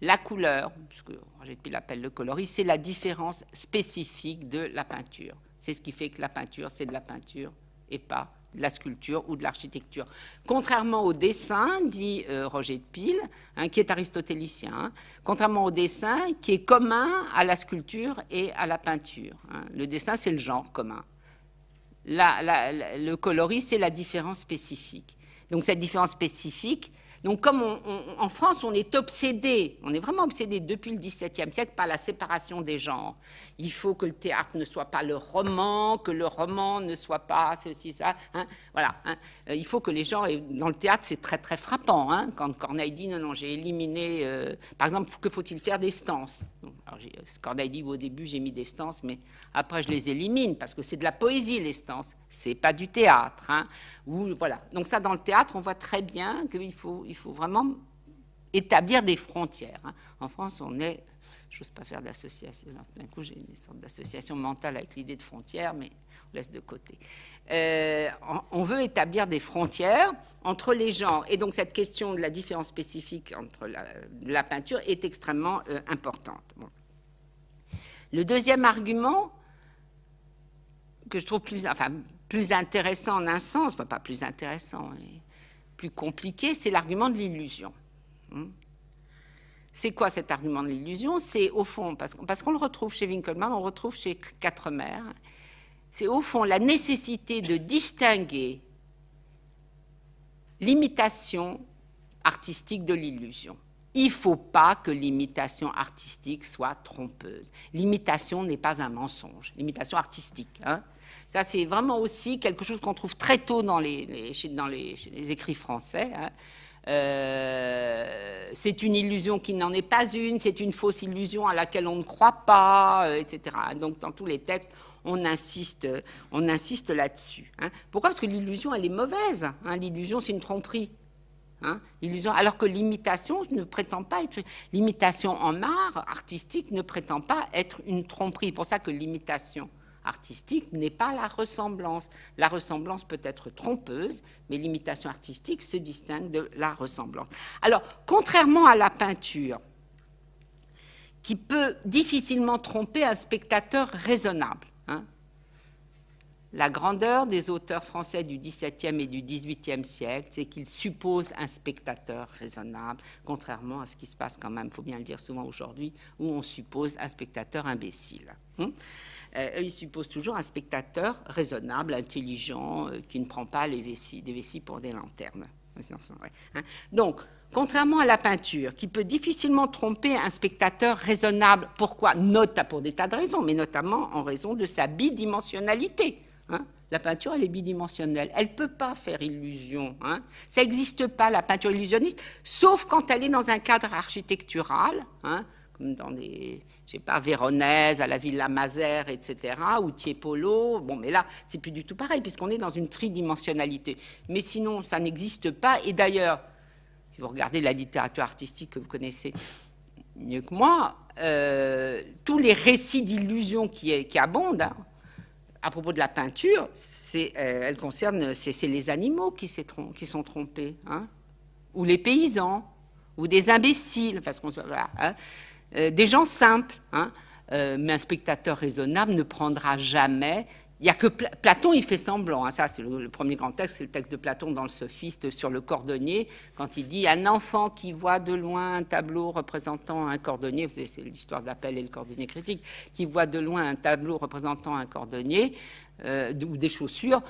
La couleur, ce que Roger de appelle le coloris, c'est la différence spécifique de la peinture. C'est ce qui fait que la peinture, c'est de la peinture et pas de la sculpture ou de l'architecture. Contrairement au dessin, dit euh, Roger de Pile, hein, qui est aristotélicien, hein, contrairement au dessin qui est commun à la sculpture et à la peinture. Hein. Le dessin, c'est le genre commun. le coloris, c'est la différence spécifique. Donc cette différence spécifique, donc, comme en France, on est obsédé, on est vraiment obsédé depuis le XVIIe siècle par la séparation des genres. Il faut que le théâtre ne soit pas le roman, que le roman ne soit pas ceci, ça. Hein. voilà. Hein. Euh, il faut que les genres. Dans le théâtre, c'est très, très frappant. Hein, quand Corneille dit non, non, j'ai éliminé. Euh, par exemple, que faut-il faire des stances? Alors, Corneille dit au début, j'ai mis des stances, mais après, je les élimine parce que c'est de la poésie, les stances. C'est pas du théâtre. Ou, voilà. Donc, ça, dans le théâtre, on voit très bien qu'il faut faut vraiment établir des frontières. Hein. En France, on est, je n'ose pas faire d'association, d'un coup j'ai une sorte d'association mentale avec l'idée de frontières, mais on laisse de côté. Euh, on veut établir des frontières entre les genres, et donc cette question de la différence spécifique entre la, peinture est extrêmement euh, importante. Le deuxième argument, que je trouve plus, enfin, plus intéressant en un sens, pas plus intéressant, plus compliqué, c'est l'argument de l'illusion. Hmm. C'est quoi cet argument de l'illusion? C'est au fond, parce, qu'on le retrouve chez Winkelmann, on le retrouve chez Quatremer, c'est au fond la nécessité de distinguer l'imitation artistique de l'illusion. Il ne faut pas que l'imitation artistique soit trompeuse. L'imitation n'est pas un mensonge, l'imitation artistique. Hein ça, c'est vraiment aussi quelque chose qu'on trouve très tôt dans les, écrits français. Hein. Euh, c'est une illusion qui n'en est pas une, c'est une fausse illusion à laquelle on ne croit pas, euh, etc. Donc, dans tous les textes, on insiste, on insiste là-dessus. Hein. Pourquoi? Parce que l'illusion, elle est mauvaise. Hein. L'illusion, c'est une tromperie. Alors que l'imitation ne prétend pas être l'imitation en art artistique ne prétend pas être une tromperie. C'est pour ça que l'imitation artistique n'est pas la ressemblance. La ressemblance peut être trompeuse, mais l'imitation artistique se distingue de la ressemblance. Alors, contrairement à la peinture, qui peut difficilement tromper un spectateur raisonnable, hein, la grandeur des auteurs français du XVIIe et du XVIIIe siècle, c'est qu'ils supposent un spectateur raisonnable, contrairement à ce qui se passe quand même, il faut bien le dire souvent aujourd'hui, où on suppose un spectateur imbécile. Hein. Euh, ils supposent toujours un spectateur raisonnable, intelligent, euh, qui ne prend pas les vessies, des vessies pour des lanternes. Hein. Donc, contrairement à la peinture, qui peut difficilement tromper un spectateur raisonnable, pourquoi? Nota pour des tas de raisons, mais notamment en raison de sa bidimensionnalité. Hein. La peinture, elle est bidimensionnelle. Elle ne peut pas faire illusion. Hein. Ça n'existe pas, la peinture illusionniste, sauf quand elle est dans un cadre architectural, comme dans des, je sais pas, Véronèse, à la Villa Mazère, etc., ou Tiepolo. Bon, mais là, c'est plus du tout pareil, puisqu'on est dans une tridimensionnalité. Mais sinon, ça n'existe pas. Et d'ailleurs, si vous regardez la littérature artistique que vous connaissez mieux que moi, euh, tous les récits d'illusions qui, abondent, hein, à propos de la peinture, c'est, euh, elle concerne, c'est, les animaux qui, qui sont trompés, hein, ou les paysans, ou des imbéciles, parce qu'on voilà, hein. Euh, des gens simples. Hein. Euh, mais un spectateur raisonnable ne prendra jamais. Il y a que Platon, il fait semblant. Hein. ça, c'est le, premier grand texte, c'est le texte de Platon dans le Sophiste sur le cordonnier, quand il dit un enfant qui voit de loin un tableau représentant un cordonnier, c'est l'histoire d'Appel et le cordonnier critique, qui voit de loin un tableau représentant un cordonnier euh, ou des chaussures,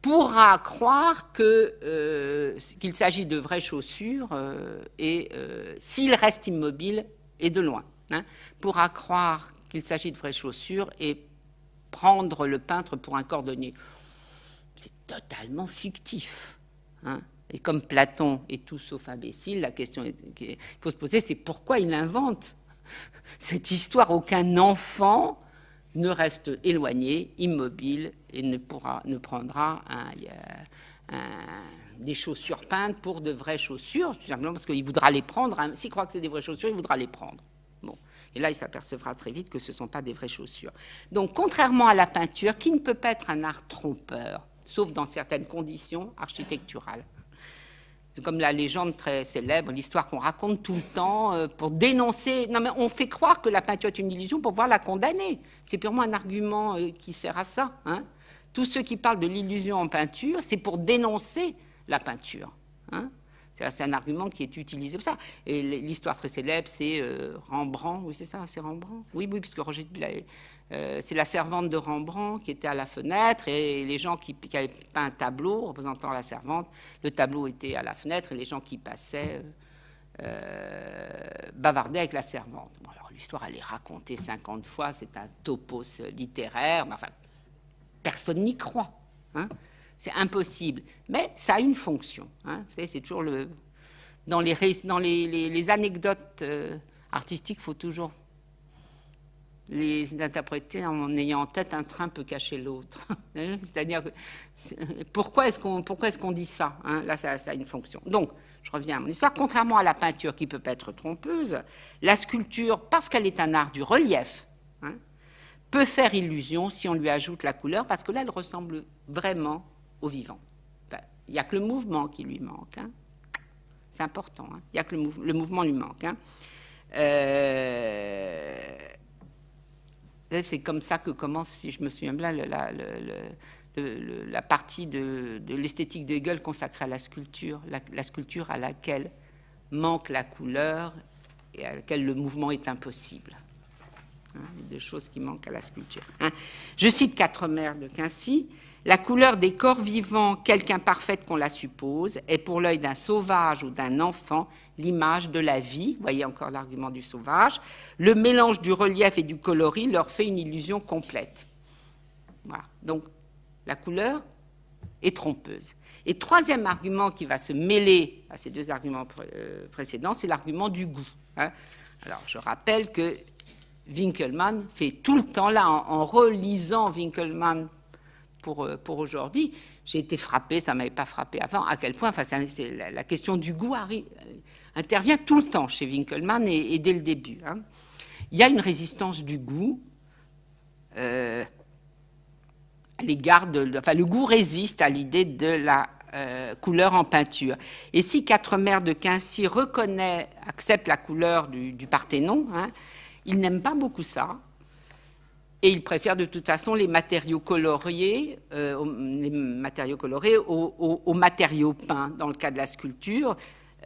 pourra croire qu'il s'agit de vraies chaussures et s'il reste immobile, et de loin, hein, pourra croire qu'il s'agit de vraies chaussures et prendre le peintre pour un cordonnier. C'est totalement fictif. Hein. Et comme Platon est tout sauf imbécile, la question qu'il faut se poser, c'est pourquoi il invente cette histoire? Aucun enfant ne reste éloigné, immobile, et ne, pourra, ne prendra des chaussures peintes pour de vraies chaussures, tout simplement parce qu'il voudra les prendre. Hein. S'il croit que c'est des vraies chaussures, il voudra les prendre. Bon. Et là, il s'apercevra très vite que ce ne sont pas des vraies chaussures. Donc, contrairement à la peinture, qui ne peut pas être un art trompeur, sauf dans certaines conditions architecturales, c'est comme la légende très célèbre, l'histoire qu'on raconte tout le temps euh, pour dénoncer. Non, mais on fait croire que la peinture est une illusion pour voir la condamner. C'est purement un argument euh, qui sert à ça. Hein. Tous ceux qui parlent de l'illusion en peinture, c'est pour dénoncer la peinture. Hein. C'est un argument qui est utilisé pour ça. Et l'histoire très célèbre, c'est euh, Rembrandt. Oui, c'est ça, c'est Rembrandt. Oui, oui, puisque Roger euh, c'est la servante de Rembrandt qui était à la fenêtre et les gens qui, avaient peint un tableau représentant la servante, le tableau était à la fenêtre et les gens qui passaient euh, bavardaient avec la servante. alors l'histoire, elle est racontée 50 fois, c'est un topos littéraire, mais enfin, personne n'y croit. Hein c'est impossible. Mais ça a une fonction. Hein. Vous savez, c'est toujours le. Dans les, dans les, anecdotes euh, artistiques, il faut toujours les interpréter en ayant en tête un train peut cacher l'autre. Hein, c'est-à-dire, pourquoi est-ce qu'on est qu'on dit ça hein? Là, ça, a une fonction. Donc, je reviens à mon histoire. Contrairement à la peinture qui peut être trompeuse, la sculpture, parce qu'elle est un art du relief, peut faire illusion si on lui ajoute la couleur, parce que là, elle ressemble vraiment au vivant. Il n'y a que le mouvement qui lui manque. Hein. C'est important. Hein. Il n'y a que le, mouvement lui manque. Hein. Euh, c'est comme ça que commence, si je me souviens bien, la, partie de, l'esthétique de Hegel consacrée à la sculpture, la, sculpture à laquelle manque la couleur et à laquelle le mouvement est impossible. Des choses qui manquent à la sculpture. Je cite quatre mères de Quincy. La couleur des corps vivants, quelque imparfaite qu'on la suppose, est pour l'œil d'un sauvage ou d'un enfant l'image de la vie. Voyez encore l'argument du sauvage. Le mélange du relief et du coloris leur fait une illusion complète. Voilà. Donc, la couleur est trompeuse. Et troisième argument qui va se mêler à ces deux arguments euh, précédents, c'est l'argument du goût. Hein. Alors, je rappelle que Winkelmann fait tout le temps, là, en relisant Winkelmann euh, pour, aujourd'hui. J'ai été frappée, ça ne m'avait pas frappé avant, à quel point enfin, la, question du goût arrive, euh, intervient tout le temps chez Winkelmann et, dès le début. Hein. Il y a une résistance du goût euh, à l'égard de. Enfin, le goût résiste à l'idée de la couleur en peinture. Et si Quatre Mères de Quincy reconnaît, accepte la couleur du, du Parthénon, hein, il n'aime pas beaucoup ça. Et il préfère de toute façon les matériaux coloriés, euh, les matériaux colorés aux, matériaux peints dans le cas de la sculpture.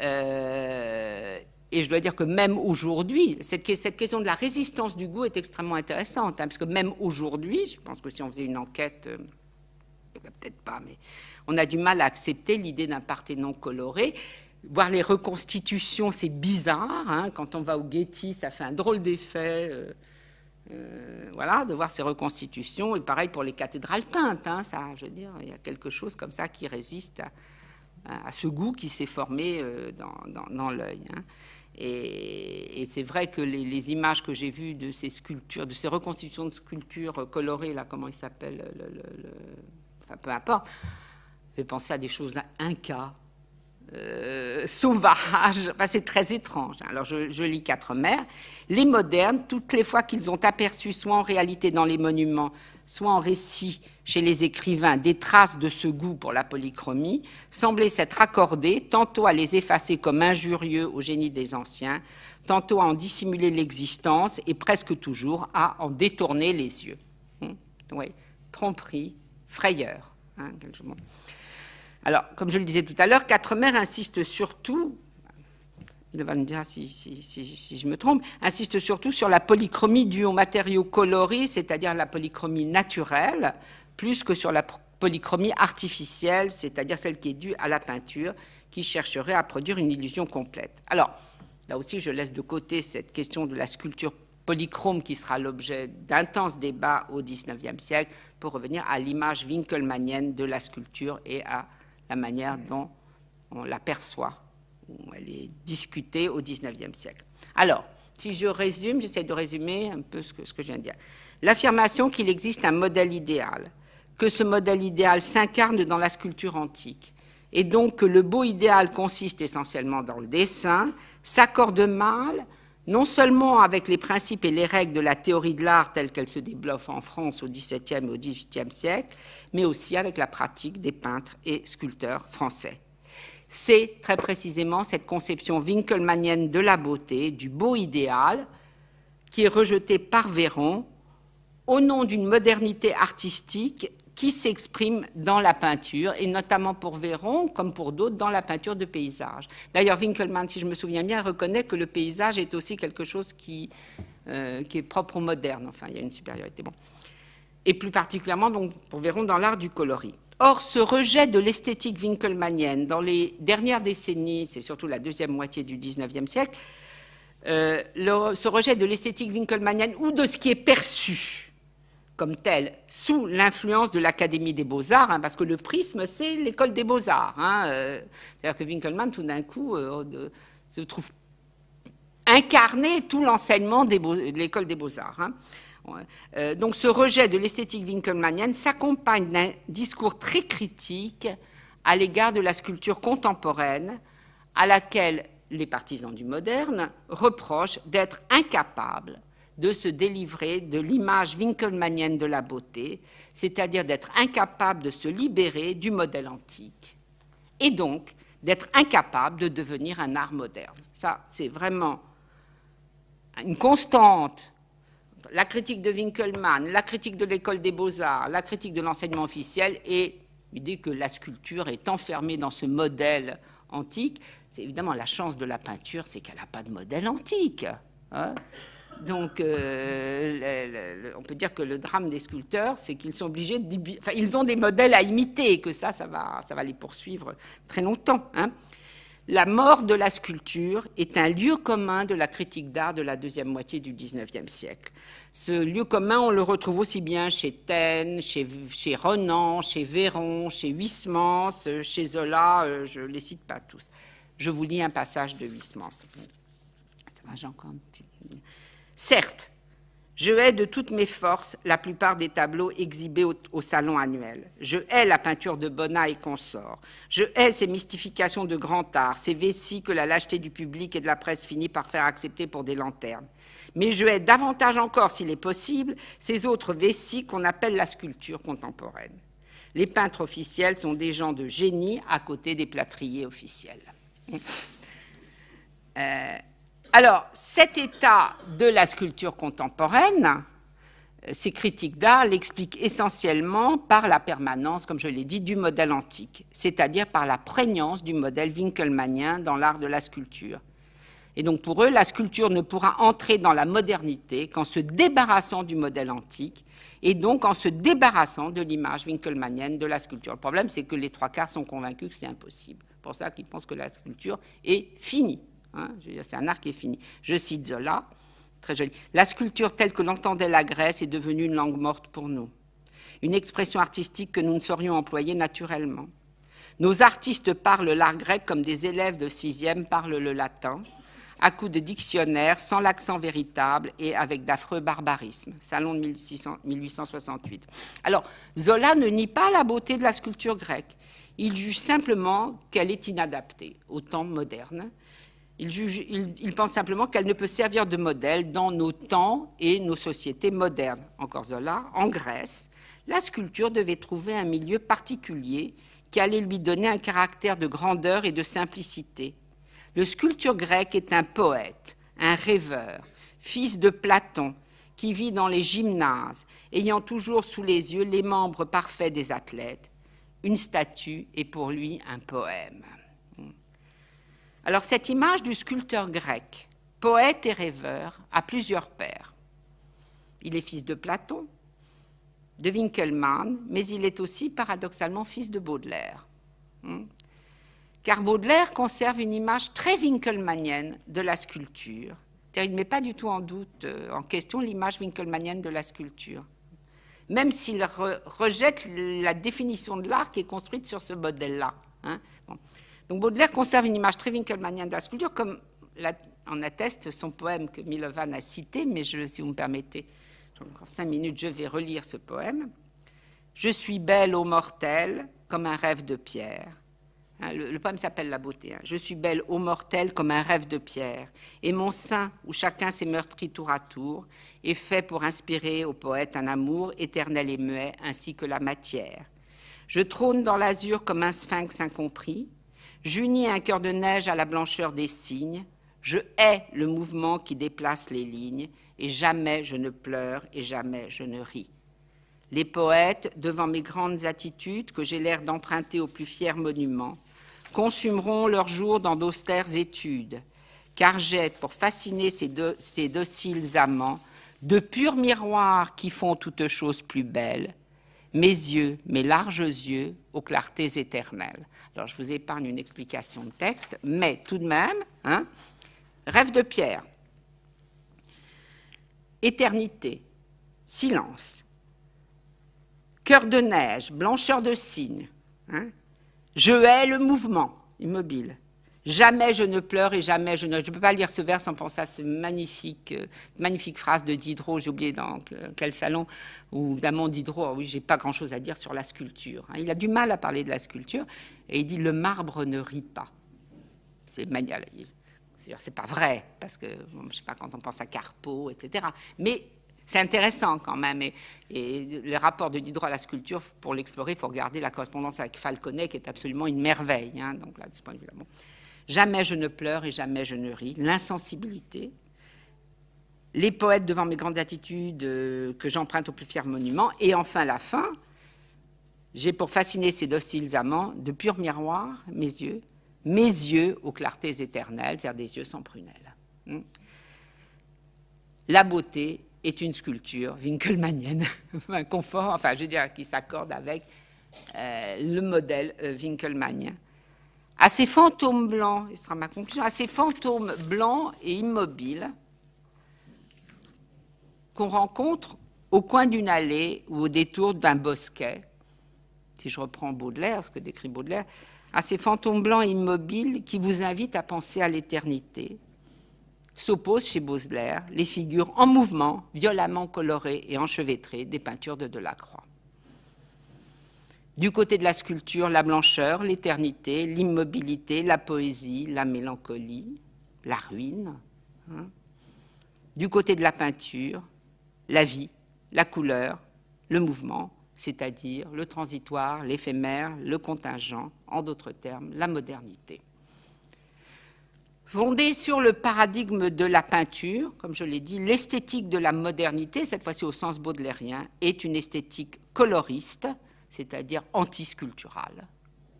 Euh, et je dois dire que même aujourd'hui, cette, question de la résistance du goût est extrêmement intéressante, hein, parce que même aujourd'hui, je pense que si on faisait une enquête, euh, peut-être pas, mais on a du mal à accepter l'idée d'un Parthénon coloré. Voir les reconstitutions, c'est bizarre. Hein, quand on va au Getty, ça fait un drôle d'effet. Voilà, de voir ces reconstitutions. Et pareil pour les cathédrales peintes. Hein, ça, je veux dire, il y a quelque chose comme ça qui résiste à, ce goût qui s'est formé euh, dans, l'œil. Hein. Et, c'est vrai que les, images que j'ai vues de ces sculptures, de ces reconstitutions de sculptures colorées, là, comment ils s'appellent, enfin peu importe, fait penser à des choses incas, euh, sauvages. c'est très étrange. Alors, je, lis quatre mères. Les modernes, toutes les fois qu'ils ont aperçu, soit en réalité dans les monuments, soit en récit chez les écrivains, des traces de ce goût pour la polychromie, semblaient s'être accordés tantôt à les effacer comme injurieux au génie des anciens, tantôt à en dissimuler l'existence et presque toujours à en détourner les yeux. Hum, oui, tromperie, frayeur. Hein, alors, comme je le disais tout à l'heure, Quatre Mères insiste surtout, il va me dire si, je me trompe, insiste surtout sur la polychromie due aux matériaux colorés, c'est-à-dire la polychromie naturelle, plus que sur la polychromie artificielle, c'est-à-dire celle qui est due à la peinture, qui chercherait à produire une illusion complète. Alors, là aussi, je laisse de côté cette question de la sculpture polychrome qui sera l'objet d'intenses débats au XIXe siècle pour revenir à l'image winkelmannienne de la sculpture et à la manière dont on l'aperçoit, elle est discutée au XIXe siècle. Alors, si je résume, j'essaie de résumer un peu ce que, ce que je viens de dire. L'affirmation qu'il existe un modèle idéal, que ce modèle idéal s'incarne dans la sculpture antique, et donc que le beau idéal consiste essentiellement dans le dessin, s'accorde mal non seulement avec les principes et les règles de la théorie de l'art telle qu'elle se développe en France au XVIIe et au XVIIIe siècle, mais aussi avec la pratique des peintres et sculpteurs français. C'est très précisément cette conception winkelmannienne de la beauté, du beau idéal, qui est rejetée par Véron au nom d'une modernité artistique qui s'exprime dans la peinture, et notamment pour Véron, comme pour d'autres, dans la peinture de paysage. D'ailleurs, Winkelmann, si je me souviens bien, reconnaît que le paysage est aussi quelque chose qui, euh, qui est propre au moderne. Enfin, il y a une supériorité. Bon. Et plus particulièrement, donc, pour Véron, dans l'art du coloris. Or, ce rejet de l'esthétique winkelmannienne dans les dernières décennies, c'est surtout la deuxième moitié du XIXe siècle, euh, ce rejet de l'esthétique winkelmannienne ou de ce qui est perçu comme tel sous l'influence de l'Académie des beaux-arts, hein, parce que le prisme, c'est l'école des beaux-arts. Hein, euh, C'est-à-dire que Winkelmann, tout d'un coup, euh, se trouve incarner tout l'enseignement de l'école des beaux-arts. Hein. Euh, donc ce rejet de l'esthétique winkelmannienne s'accompagne d'un discours très critique à l'égard de la sculpture contemporaine, à laquelle les partisans du moderne reprochent d'être incapables de se délivrer de l'image winkelmannienne de la beauté, c'est-à-dire d'être incapable de se libérer du modèle antique, et donc d'être incapable de devenir un art moderne. Ça, c'est vraiment une constante. La critique de Winkelmann, la critique de l'école des beaux-arts, la critique de l'enseignement officiel, et l'idée que la sculpture est enfermée dans ce modèle antique. C'est évidemment la chance de la peinture, c'est qu'elle n'a pas de modèle antique. Hein donc, euh, on peut dire que le drame des sculpteurs, c'est qu'ils sont obligés, enfin, ils ont des modèles à imiter, et que ça, ça va, ça va les poursuivre très longtemps. Hein. La mort de la sculpture est un lieu commun de la critique d'art de la deuxième moitié du XIXe siècle. Ce lieu commun, on le retrouve aussi bien chez Taine, chez, chez Renan, chez Véron, chez Huysmans, chez Zola, euh, je ne les cite pas tous. Je vous lis un passage de Huysmans. Ça va, j'ai encore un petit... Certes, je hais de toutes mes forces la plupart des tableaux exhibés au, salon annuel. Je hais la peinture de Bonnat et consorts. Je hais ces mystifications de grand art, ces vessies que la lâcheté du public et de la presse finit par faire accepter pour des lanternes. Mais je hais davantage encore, s'il est possible, ces autres vessies qu'on appelle la sculpture contemporaine. Les peintres officiels sont des gens de génie à côté des plâtriers officiels. Euh, alors, cet état de la sculpture contemporaine, euh, ces critiques d'art l'expliquent essentiellement par la permanence, comme je l'ai dit, du modèle antique, c'est-à-dire par la prégnance du modèle winkelmannien dans l'art de la sculpture. Et donc pour eux, la sculpture ne pourra entrer dans la modernité qu'en se débarrassant du modèle antique et donc en se débarrassant de l'image winkelmannienne de la sculpture. Le problème, c'est que les trois quarts sont convaincus que c'est impossible. C'est pour ça qu'ils pensent que la sculpture est finie. Hein, c'est un art qui est fini. Je cite Zola, très joli. La sculpture telle que l'entendait la Grèce est devenue une langue morte pour nous, une expression artistique que nous ne saurions employer naturellement. Nos artistes parlent l'art grec comme des élèves de sixième parlent le latin, à coups de dictionnaire, sans l'accent véritable et avec d'affreux barbarismes. Salon de 1868. Alors, Zola ne nie pas la beauté de la sculpture grecque. Il juge simplement qu'elle est inadaptée au temps moderne il, pense simplement qu'elle ne peut servir de modèle dans nos temps et nos sociétés modernes. Encore Zola, en Grèce, la sculpture devait trouver un milieu particulier qui allait lui donner un caractère de grandeur et de simplicité. Le sculpteur grec est un poète, un rêveur, fils de Platon, qui vit dans les gymnases, ayant toujours sous les yeux les membres parfaits des athlètes. Une statue est pour lui un poème. Alors cette image du sculpteur grec, poète et rêveur, a plusieurs pères. Il est fils de Platon, de Winkelmann, mais il est aussi paradoxalement fils de Baudelaire. Hmm. Car Baudelaire conserve une image très winkelmannienne de la sculpture. Il ne met pas du tout en doute, euh, en question l'image winkelmannienne de la sculpture, même s'il rejette la définition de l'art qui est construite sur ce modèle-là. Hein. Donc Baudelaire conserve une image très winkelmannienne de la sculpture, comme en atteste son poème que Milovan a cité, mais si vous me permettez, encore cinq minutes, je vais relire ce poème. Je suis belle aux mortels comme un rêve de pierre. Hein, le, poème s'appelle La beauté. Hein. Je suis belle aux mortels comme un rêve de pierre. Et mon sein, où chacun s'est meurtri tour à tour, est fait pour inspirer au poète un amour éternel et muet, ainsi que la matière. Je trône dans l'azur comme un sphinx incompris. J'unis un cœur de neige à la blancheur des cygnes. Je hais le mouvement qui déplace les lignes, et jamais je ne pleure et jamais je ne ris. Les poètes, devant mes grandes attitudes que j'ai l'air d'emprunter aux plus fiers monuments, consumeront leurs jours dans d'austères études, car j'ai, pour fasciner ces, dociles amants, de purs miroirs qui font toutes choses plus belles, mes yeux, mes larges yeux, aux clartés éternelles. Alors, je vous épargne une explication de texte, mais tout de même, hein, rêve de pierre, éternité, silence, cœur de neige, blancheur de cygne, hein, je hais le mouvement immobile. Jamais je ne pleure et jamais je ne. Je ne peux pas lire ce vers sans penser à cette magnifique, euh, magnifique phrase de Diderot, j'ai oublié dans quel salon, ou d'Amand Diderot. Ah oui, j'ai pas grand chose à dire sur la sculpture. Hein. Il a du mal à parler de la sculpture et il dit le marbre ne rit pas. C'est manial. C'est pas vrai, parce que, je sais pas, quand on pense à Carpeau, etc. Mais c'est intéressant quand même. Et, le rapport de Diderot à la sculpture, pour l'explorer, il faut regarder la correspondance avec Falconet, qui est absolument une merveille. Hein. donc là, de ce point de vue-là. Jamais je ne pleure et jamais je ne ris. L'insensibilité. Les poètes devant mes grandes attitudes euh, que j'emprunte au plus fier monument. Et enfin, la fin. J'ai pour fasciner ces dociles amants de purs miroirs, mes yeux, mes yeux aux clartés éternelles, c'est-à-dire des yeux sans prunelles. Hmm. La beauté est une sculpture winkelmannienne, un confort, enfin je veux dire, qui s'accorde avec euh, le modèle euh, winkelmannien. À ces fantômes blancs, ce sera ma conclusion, à ces fantômes blancs et immobiles qu'on rencontre au coin d'une allée ou au détour d'un bosquet, si je reprends Baudelaire, ce que décrit Baudelaire, à ces fantômes blancs immobiles qui vous invitent à penser à l'éternité, s'opposent chez Baudelaire les figures en mouvement, violemment colorées et enchevêtrées des peintures de Delacroix. Du côté de la sculpture, la blancheur, l'éternité, l'immobilité, la poésie, la mélancolie, la ruine. Hein. Du côté de la peinture, la vie, la couleur, le mouvement, c'est-à-dire le transitoire, l'éphémère, le contingent, en d'autres termes, la modernité. Fondée sur le paradigme de la peinture, comme je l'ai dit, l'esthétique de la modernité, cette fois-ci au sens baudelairien, est une esthétique coloriste, c'est-à-dire antisculpturale,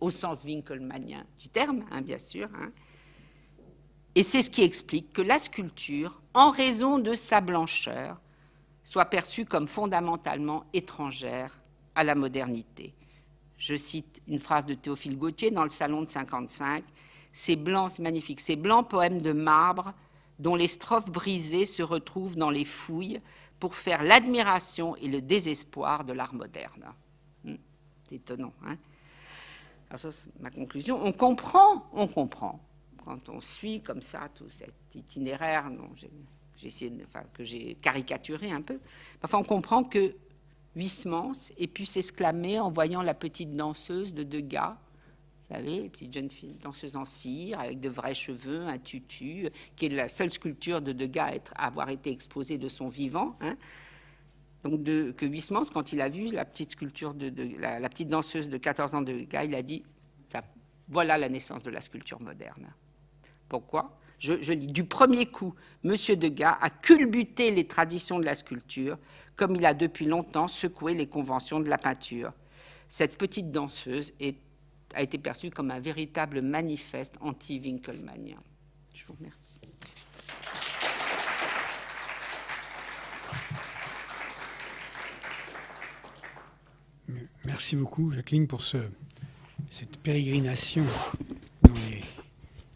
au sens winkelmannien du terme, hein, bien sûr. Hein. Et c'est ce qui explique que la sculpture, en raison de sa blancheur, soit perçue comme fondamentalement étrangère à la modernité. Je cite une phrase de Théophile Gautier dans le Salon de 55 ces blancs, c'est magnifique, ces blancs poèmes de marbre dont les strophes brisées se retrouvent dans les fouilles pour faire l'admiration et le désespoir de l'art moderne. Hmm, c'est étonnant. Hein Alors ça, c'est ma conclusion. On comprend, on comprend, quand on suit comme ça tout cet itinéraire essayé enfin, que j'ai caricaturé un peu, enfin, on comprend que Huysmans ait pu s'exclamer en voyant la petite danseuse de Degas vous savez, petite jeune fille danseuse en cire, avec de vrais cheveux, un tutu, qui est la seule sculpture de Degas à, avoir été exposée de son vivant. Hein. Donc que quand il a vu la petite sculpture de, la, petite danseuse de 14 ans de Degas, il a dit voilà la naissance de la sculpture moderne. Pourquoi? Je, je lis du premier coup, M. Degas a culbuté les traditions de la sculpture, comme il a depuis longtemps secoué les conventions de la peinture. Cette petite danseuse a été perçu comme un véritable manifeste anti-Winkelmannien. Je vous remercie. Merci beaucoup, Jacqueline, pour ce, cette pérégrination dans les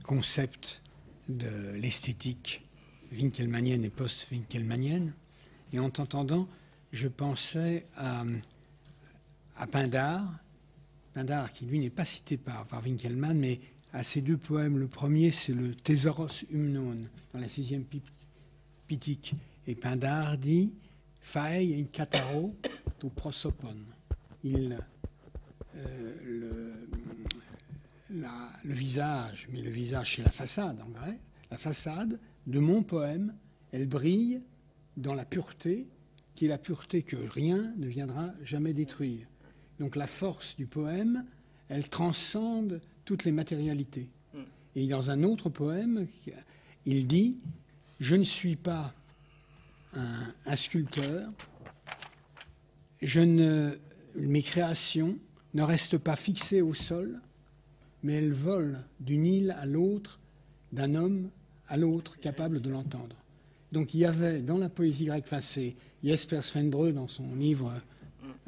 concepts de l'esthétique winkelmannienne et post-winkelmannienne. Et en t'entendant, je pensais à, à Pindar, Pindar, qui lui n'est pas cité par, par Winkelmann, mais à ces deux poèmes. Le premier, c'est le Thésauros Humnon, dans la sixième pitique. Et Pindar dit Fae in cataro tu prosopon. Il, euh, le, visage, mais le visage, c'est la façade en vrai, la façade de mon poème, elle brille dans la pureté, qui est la pureté que rien ne viendra jamais détruire. Donc la force du poème, elle transcende toutes les matérialités. Mm. Et dans un autre poème, il dit Je ne suis pas un, sculpteur, je ne, mes créations ne restent pas fixées au sol, mais elles volent d'une île à l'autre, d'un homme à l'autre, capable de l'entendre. Donc il y avait dans la poésie grecque, enfin Jesper Svenbreux dans son livre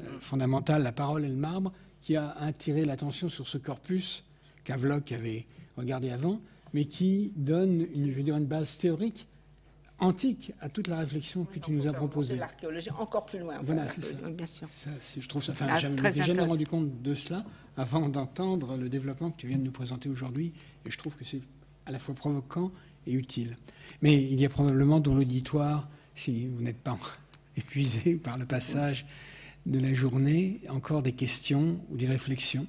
euh, fondamental La parole et le marbre, qui a attiré l'attention sur ce corpus qu'Avloc avait regardé avant, mais qui donne une, je veux dire, une base théorique antique à toute la réflexion que tu nous as proposée. L'archéologie encore plus loin. Voilà, c'est ça. Bien sûr. je trouve ça. Enfin, ah, je ne jamais rendu compte de cela avant d'entendre le développement que tu viens de nous présenter aujourd'hui, et je trouve que c'est à la fois provoquant et utile. Mais il y a probablement dans l'auditoire, si vous n'êtes pas épuisé par le passage de la journée, encore des questions ou des réflexions.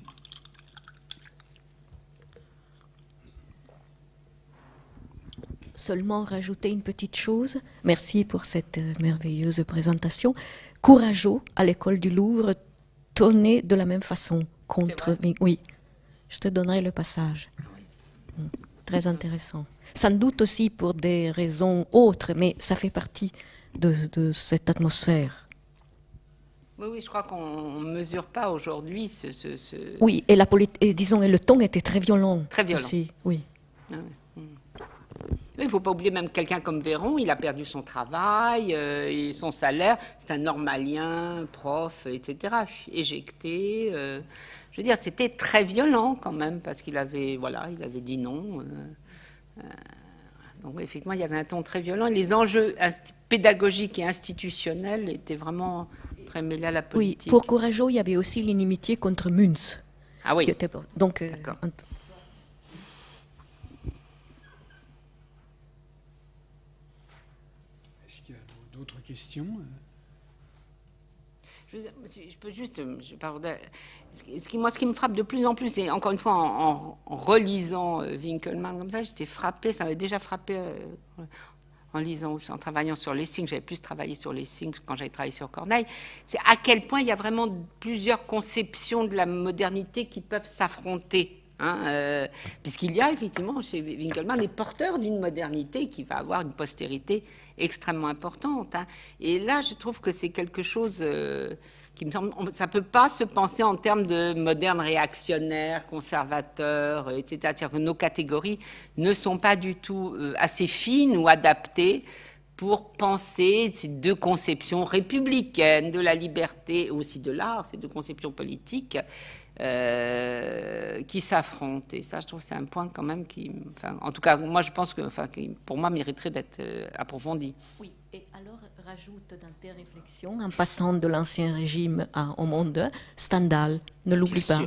Seulement rajouter une petite chose. Merci pour cette euh, merveilleuse présentation. Courageux à l'école du Louvre tonner de la même façon contre. Oui, je te donnerai le passage. Ah mm. Très intéressant. Sans doute aussi pour des raisons autres, mais ça fait partie de, cette atmosphère. Oui, oui, je crois qu'on ne mesure pas aujourd'hui ce, Oui, et, la et disons, et le ton était très violent. Très violent. Aussi, oui. Ah il ne faut pas oublier même quelqu'un comme Véron, il a perdu son travail, euh, et son salaire, c'est un normalien, prof, etc., éjecté. Euh. je veux dire, c'était très violent quand même, parce qu'il avait, voilà, il avait dit non. Euh, donc effectivement, il y avait un ton très violent. Les enjeux pédagogiques et institutionnels étaient vraiment très mêlés à la politique. Oui, pour Courageau, il y avait aussi l'inimitié contre Munz. Ah oui. donc, question je, peux juste, je ce qui, moi, ce qui me frappe de plus en plus, et encore une fois, en, relisant euh, Winkelmann comme ça, j'étais frappée, ça m'avait déjà frappé euh, en lisant, en travaillant sur les signes, j'avais plus travaillé sur les signes quand j'avais travaillé sur Corneille, c'est à quel point il y a vraiment plusieurs conceptions de la modernité qui peuvent s'affronter. Hein, euh, puisqu'il y a effectivement chez Winkelmann des porteurs d'une modernité qui va avoir une postérité extrêmement importante. Hein. Et là, je trouve que c'est quelque chose euh, qui me semble. Ça ne peut pas se penser en termes de moderne réactionnaire, conservateur, euh, etc. C'est-à-dire que nos catégories ne sont pas du tout assez fines ou adaptées pour penser ces deux conceptions républicaines de la liberté aussi de l'art, ces deux conceptions politiques euh, qui s'affrontent. Et ça, je trouve, c'est un point quand même qui, enfin, en tout cas, moi, je pense que, enfin, qui, pour moi, mériterait d'être euh, approfondi. Oui. Et alors, rajoute dans tes réflexions, en passant de l'ancien régime au monde, Stendhal, ne l'oublie pas.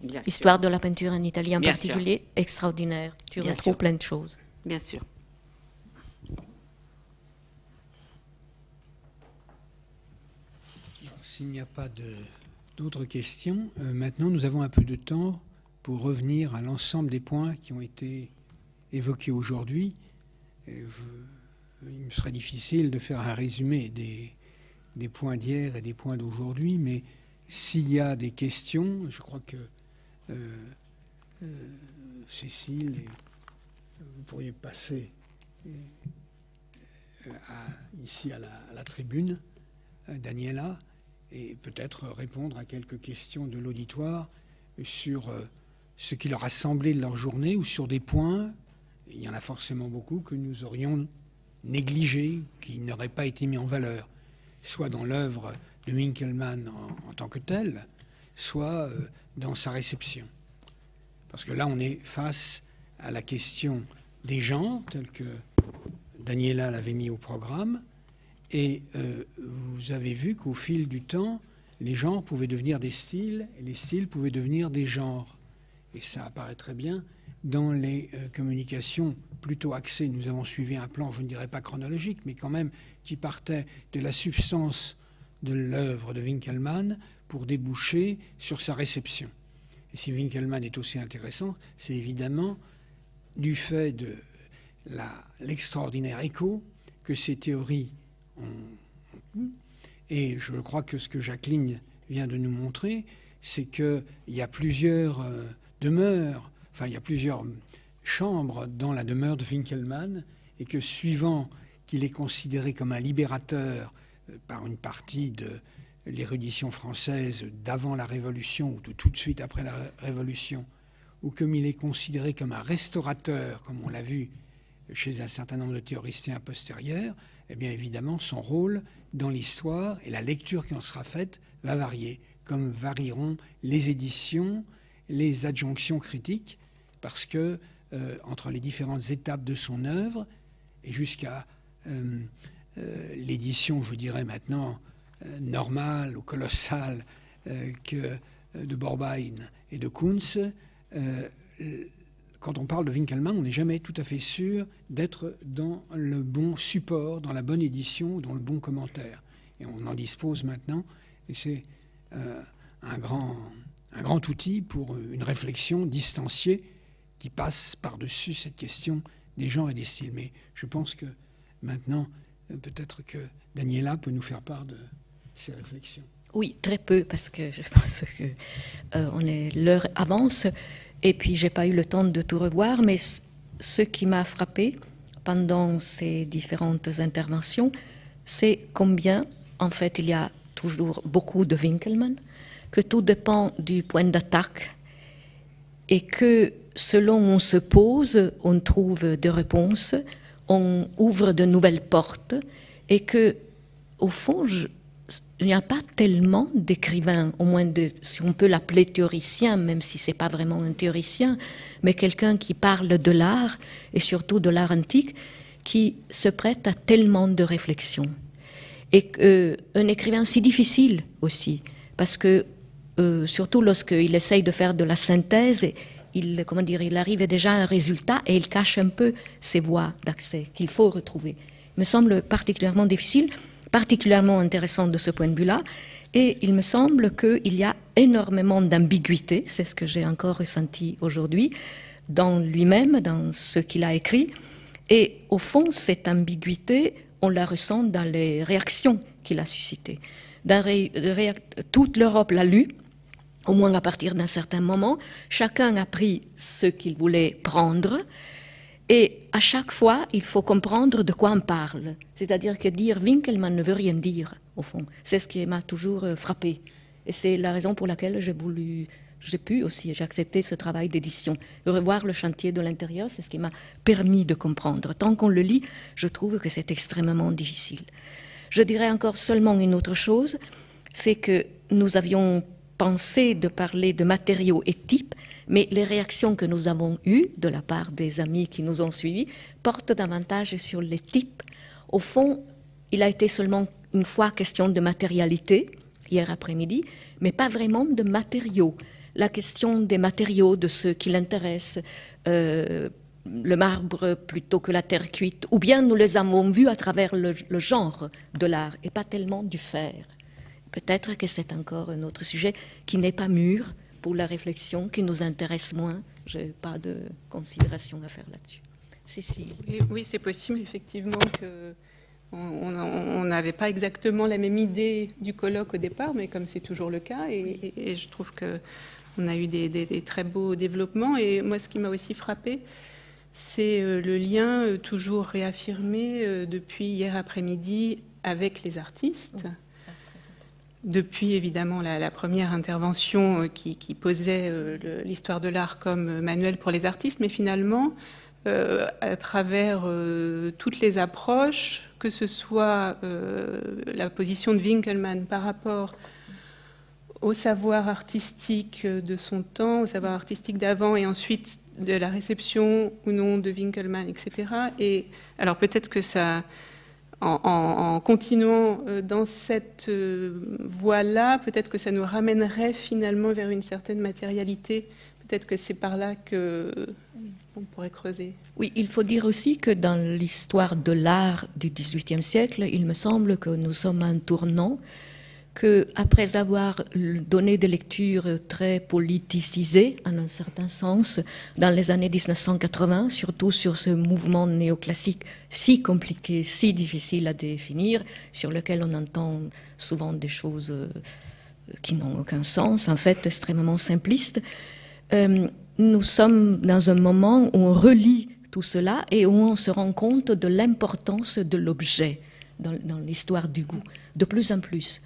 Bien Histoire de la peinture en Italie en particulier, extraordinaire. Tu retrouves plein de choses. Bien sûr. S'il n'y a pas de D'autres questions euh, Maintenant, nous avons un peu de temps pour revenir à l'ensemble des points qui ont été évoqués aujourd'hui. Il me serait difficile de faire un résumé des, points d'hier et des points d'aujourd'hui, mais s'il y a des questions, je crois que euh, euh, Cécile, vous pourriez passer ici à la tribune, Daniela, et peut-être répondre à quelques questions de l'auditoire sur euh, ce qui leur a semblé de leur journée ou sur des points, il y en a forcément beaucoup, que nous aurions négligés, qui n'auraient pas été mis en valeur, soit dans l'œuvre de Winkelmann en, tant que tel, soit euh, dans sa réception. Parce que là, on est face à la question des gens, tels que Daniela l'avait mis au programme, et euh, vous avez vu qu'au fil du temps, les genres pouvaient devenir des styles et les styles pouvaient devenir des genres. Et ça apparaît très bien dans les euh, communications plutôt axées. Nous avons suivi un plan, je ne dirais pas chronologique, mais quand même qui partait de la substance de l'œuvre de Winkelmann pour déboucher sur sa réception. Et si Winkelmann est aussi intéressant, c'est évidemment du fait de l'extraordinaire écho que ces théories. Et je crois que ce que Jacqueline vient de nous montrer, c'est qu'il y a plusieurs euh, demeures, enfin il y a plusieurs chambres dans la demeure de Winkelmann, et que suivant qu'il est considéré comme un libérateur euh, par une partie de l'érudition française d'avant la Révolution ou de tout de suite après la Révolution, ou comme il est considéré comme un restaurateur, comme on l'a vu chez un certain nombre de théoriciens postérieurs, eh bien évidemment son rôle dans l'histoire et la lecture qui en sera faite va varier, comme varieront les éditions, les adjonctions critiques, parce que euh, entre les différentes étapes de son œuvre et jusqu'à euh, euh, l'édition, je dirais maintenant, normale ou colossale que de Borbein et de Kunz, quand on parle de Winkelmann, on n'est jamais tout à fait sûr d'être dans le bon support, dans la bonne édition, dans le bon commentaire. Et on en dispose maintenant, et c'est un, grand, un grand outil pour une réflexion distanciée qui passe par-dessus cette question des genres et des styles. Mais je pense que maintenant, euh, peut-être que Daniela peut nous faire part de ses réflexions. Oui, très peu, parce que je pense que euh, l'heure avance, et puis j'ai pas eu le temps de tout revoir. Mais ce qui m'a frappé pendant ces différentes interventions, c'est combien, en fait, il y a toujours beaucoup de Winkelmann, que tout dépend du point d'attaque, et que selon on se pose, on trouve des réponses, on ouvre de nouvelles portes, et que, au fond, il n'y a pas tellement d'écrivains, au moins de, si on peut l'appeler théoricien, même si c'est pas vraiment un théoricien, mais quelqu'un qui parle de l'art et surtout de l'art antique, qui se prête à tellement de réflexions. Et qu'un un écrivain si difficile aussi, parce que euh, surtout lorsqu'il essaye de faire de la synthèse, il, comment dire, il arrive déjà à un résultat et il cache un peu ses voies d'accès qu'il faut retrouver. Il me semble particulièrement difficile, particulièrement intéressant de ce point de vue-là. Et il me semble qu'il y a énormément d'ambiguïté, c'est ce que j'ai encore ressenti aujourd'hui, dans lui-même, dans ce qu'il a écrit. Et au fond, cette ambiguïté, on la ressent dans les réactions qu'il a suscitées. toute l'Europe l'a lu, au moins à partir d'un certain moment, chacun a pris ce qu'il voulait prendre. Et à chaque fois, il faut comprendre de quoi on parle. C'est-à-dire que dire Winkelmann ne veut rien dire, au fond. C'est ce qui m'a toujours euh, frappé. Et c'est la raison pour laquelle j'ai voulu, j'ai pu aussi, j'ai accepté ce travail d'édition. Revoir le chantier de l'intérieur, c'est ce qui m'a permis de comprendre. Tant qu'on le lit, je trouve que c'est extrêmement difficile. Je dirais encore seulement une autre chose, c'est que nous avions pensé de parler de matériaux et types, mais les réactions que nous avons eues de la part des amis qui nous ont suivis portent davantage sur les types. Au fond, il a été seulement une fois question de matérialité, hier après-midi, mais pas vraiment de matériaux. La question des matériaux, de ce qui l'intéresse, euh, le marbre plutôt que la terre cuite, ou bien nous les avons vus à travers le genre de l'art et pas tellement du fer. Peut-être que c'est encore un autre sujet qui n'est pas mûr pour la réflexion, qui nous intéresse moins. Je n'ai pas de considération à faire là-dessus. Cécile. Oui, oui c'est possible, effectivement, que on n'avait pas exactement la même idée du colloque au départ, mais comme c'est toujours le cas, et, je trouve que on a eu des, très beaux développements. Et moi, ce qui m'a aussi frappé, c'est euh, le lien euh, toujours réaffirmé euh, depuis hier après-midi avec les artistes depuis évidemment la, première intervention euh, qui, posait euh, l'histoire de l'art comme manuel pour les artistes, mais finalement, euh, à travers toutes les approches, que ce soit la position de Winkelmann par rapport au savoir artistique de son temps, au savoir artistique d'avant, et ensuite de la réception ou non de Winkelmann, etc. Et alors peut-être que ça en, continuant euh, dans cette euh, voie-là, peut-être que ça nous ramènerait finalement vers une certaine matérialité. Peut-être que c'est par là que On pourrait creuser. Oui, il faut dire aussi que dans l'histoire de l'art du XVIIIe siècle, il me semble que nous sommes à un tournant, que après avoir donné des lectures très politisées, en un certain sens, dans les années 1980, surtout sur ce mouvement néoclassique si compliqué, si difficile à définir, sur lequel on entend souvent des choses euh, qui n'ont aucun sens, en fait, extrêmement simplistes, euh, nous sommes dans un moment où on relit tout cela et où on se rend compte de l'importance de l'objet dans, l'histoire du goût, de plus en plus.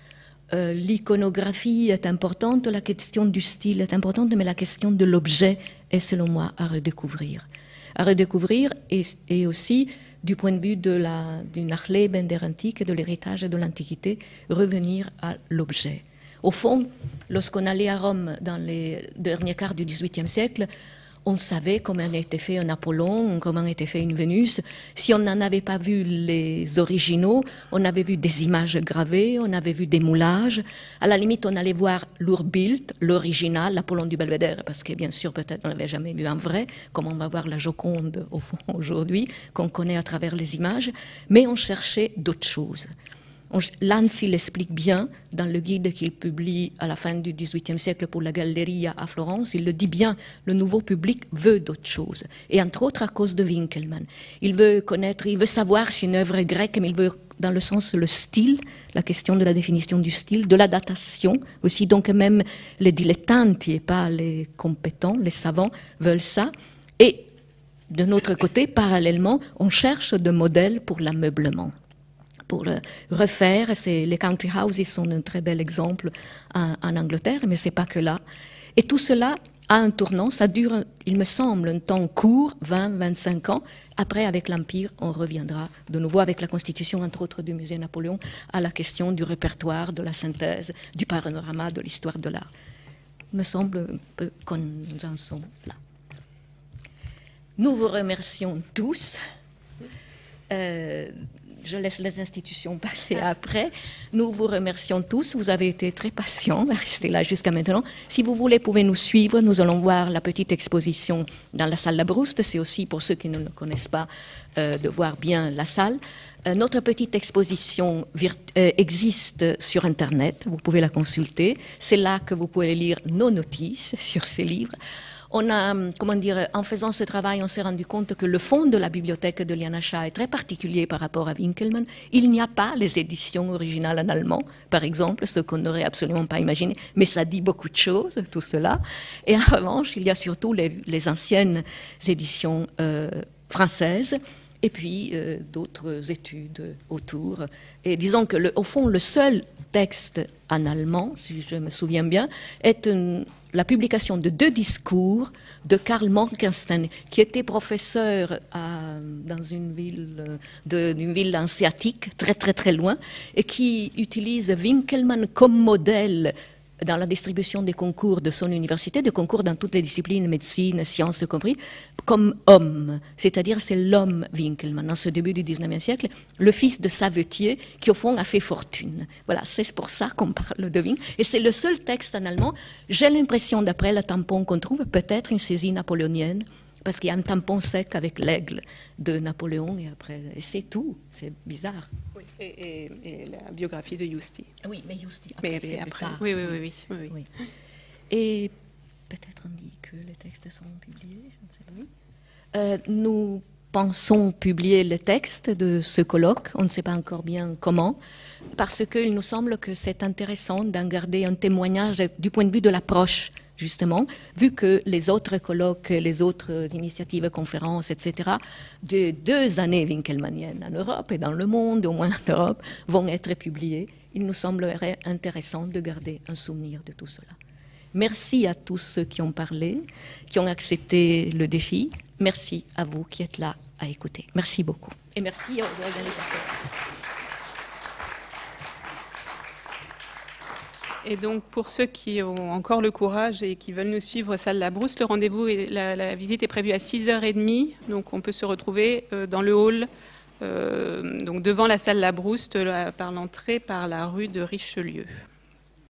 Euh, l'iconographie est importante, la question du style est importante, mais la question de l'objet est selon moi à redécouvrir. À redécouvrir et, aussi du point de vue de la, du Nachleben der Antike, de l'héritage de l'Antiquité, revenir à l'objet. Au fond, lorsqu'on allait à Rome dans les derniers quarts du XVIIIe siècle, on savait comment était fait un Apollon, comment était fait une Vénus. Si on n'en avait pas vu les originaux, on avait vu des images gravées, on avait vu des moulages. À la limite, on allait voir l'Urbild, l'original, l'Apollon du Belvédère, parce que bien sûr, peut-être on n'avait jamais vu un vrai, comme on va voir la Joconde au fond aujourd'hui, qu'on connaît à travers les images. Mais on cherchait d'autres choses. Lance, il explique bien dans le guide qu'il publie à la fin du XVIIIe siècle pour la Galleria à Florence, il le dit bien, le nouveau public veut d'autres choses. Et entre autres à cause de Winkelmann. Il veut connaître, il veut savoir si une œuvre est grecque, mais il veut dans le sens le style, la question de la définition du style, de la datation aussi. Donc même les dilettanti et pas les compétents, les savants veulent ça. Et de notre côté, parallèlement, on cherche de modèles pour l'ameublement pour refaire. Les country houses sont un très bel exemple en, Angleterre, mais c'est pas que là. Et tout cela a un tournant. Ça dure, il me semble, un temps court, 20-25 ans. Après, avec l'Empire, on reviendra de nouveau avec la constitution, entre autres, du musée Napoléon, à la question du répertoire, de la synthèse, du panorama, de l'histoire de l'art. Il me semble qu'on en sommes là. Nous vous remercions tous. Euh, je laisse les institutions parler après. Nous vous remercions tous. Vous avez été très patients à rester là jusqu'à maintenant. Si vous voulez, pouvez nous suivre. Nous allons voir la petite exposition dans la salle Labrouste. C'est aussi pour ceux qui ne le connaissent pas euh, de voir bien la salle. Euh, notre petite exposition euh, existe sur Internet. Vous pouvez la consulter. C'est là que vous pouvez lire nos notices sur ces livres on a, comment dire, en faisant ce travail, on s'est rendu compte que le fond de la bibliothèque de Lianacha est très particulier par rapport à Winkelmann. Il n'y a pas les éditions originales en allemand, par exemple, ce qu'on n'aurait absolument pas imaginé, mais ça dit beaucoup de choses, tout cela. Et en revanche, il y a surtout les, anciennes éditions euh, françaises et puis euh, d'autres études autour. Et disons que, au fond, le seul texte en allemand, si je me souviens bien, est une la publication de deux discours de Karl Morgenstern, qui était professeur dans une ville, d'une ville asiatique, très très très loin, et qui utilise Winkelmann comme modèle dans la distribution des concours de son université, des concours dans toutes les disciplines, médecine, sciences compris, comme homme. C'est-à-dire c'est l'homme Winkelmann, en ce début du XIXe siècle, le fils de Savetier, qui au fond a fait fortune. Voilà, c'est pour ça qu'on parle de Winkelmann. Et c'est le seul texte en allemand. J'ai l'impression, d'après le tampon qu'on trouve, peut-être une saisie napoléonienne, parce qu'il y a un tampon sec avec l'aigle de Napoléon, et après, c'est tout. C'est bizarre. Oui, et, la biographie de Justi. Oui, mais Justi, après, mais, après oui, oui, oui, oui, oui. Et peut-être on dit que les textes seront publiés, je ne sais pas. Euh, nous pensons publier le texte de ce colloque, on ne sait pas encore bien comment, parce qu'il nous semble que c'est intéressant d'en garder un témoignage du point de vue de l'approche justement, vu que les autres colloques, les autres initiatives, conférences, etc., de deux années Winkelmanniennes en Europe et dans le monde, au moins en Europe, vont être publiées, il nous semblerait intéressant de garder un souvenir de tout cela. Merci à tous ceux qui ont parlé, qui ont accepté le défi. Merci à vous qui êtes là à écouter. Merci beaucoup. Et merci aux organisateurs. Et donc, pour ceux qui ont encore le courage et qui veulent nous suivre, salle La Brousse, le rendez-vous, la, la, visite est prévue à 6h30. Donc, on peut se retrouver euh, dans le hall, euh, donc devant la salle La Brousse, par l'entrée par la rue de Richelieu.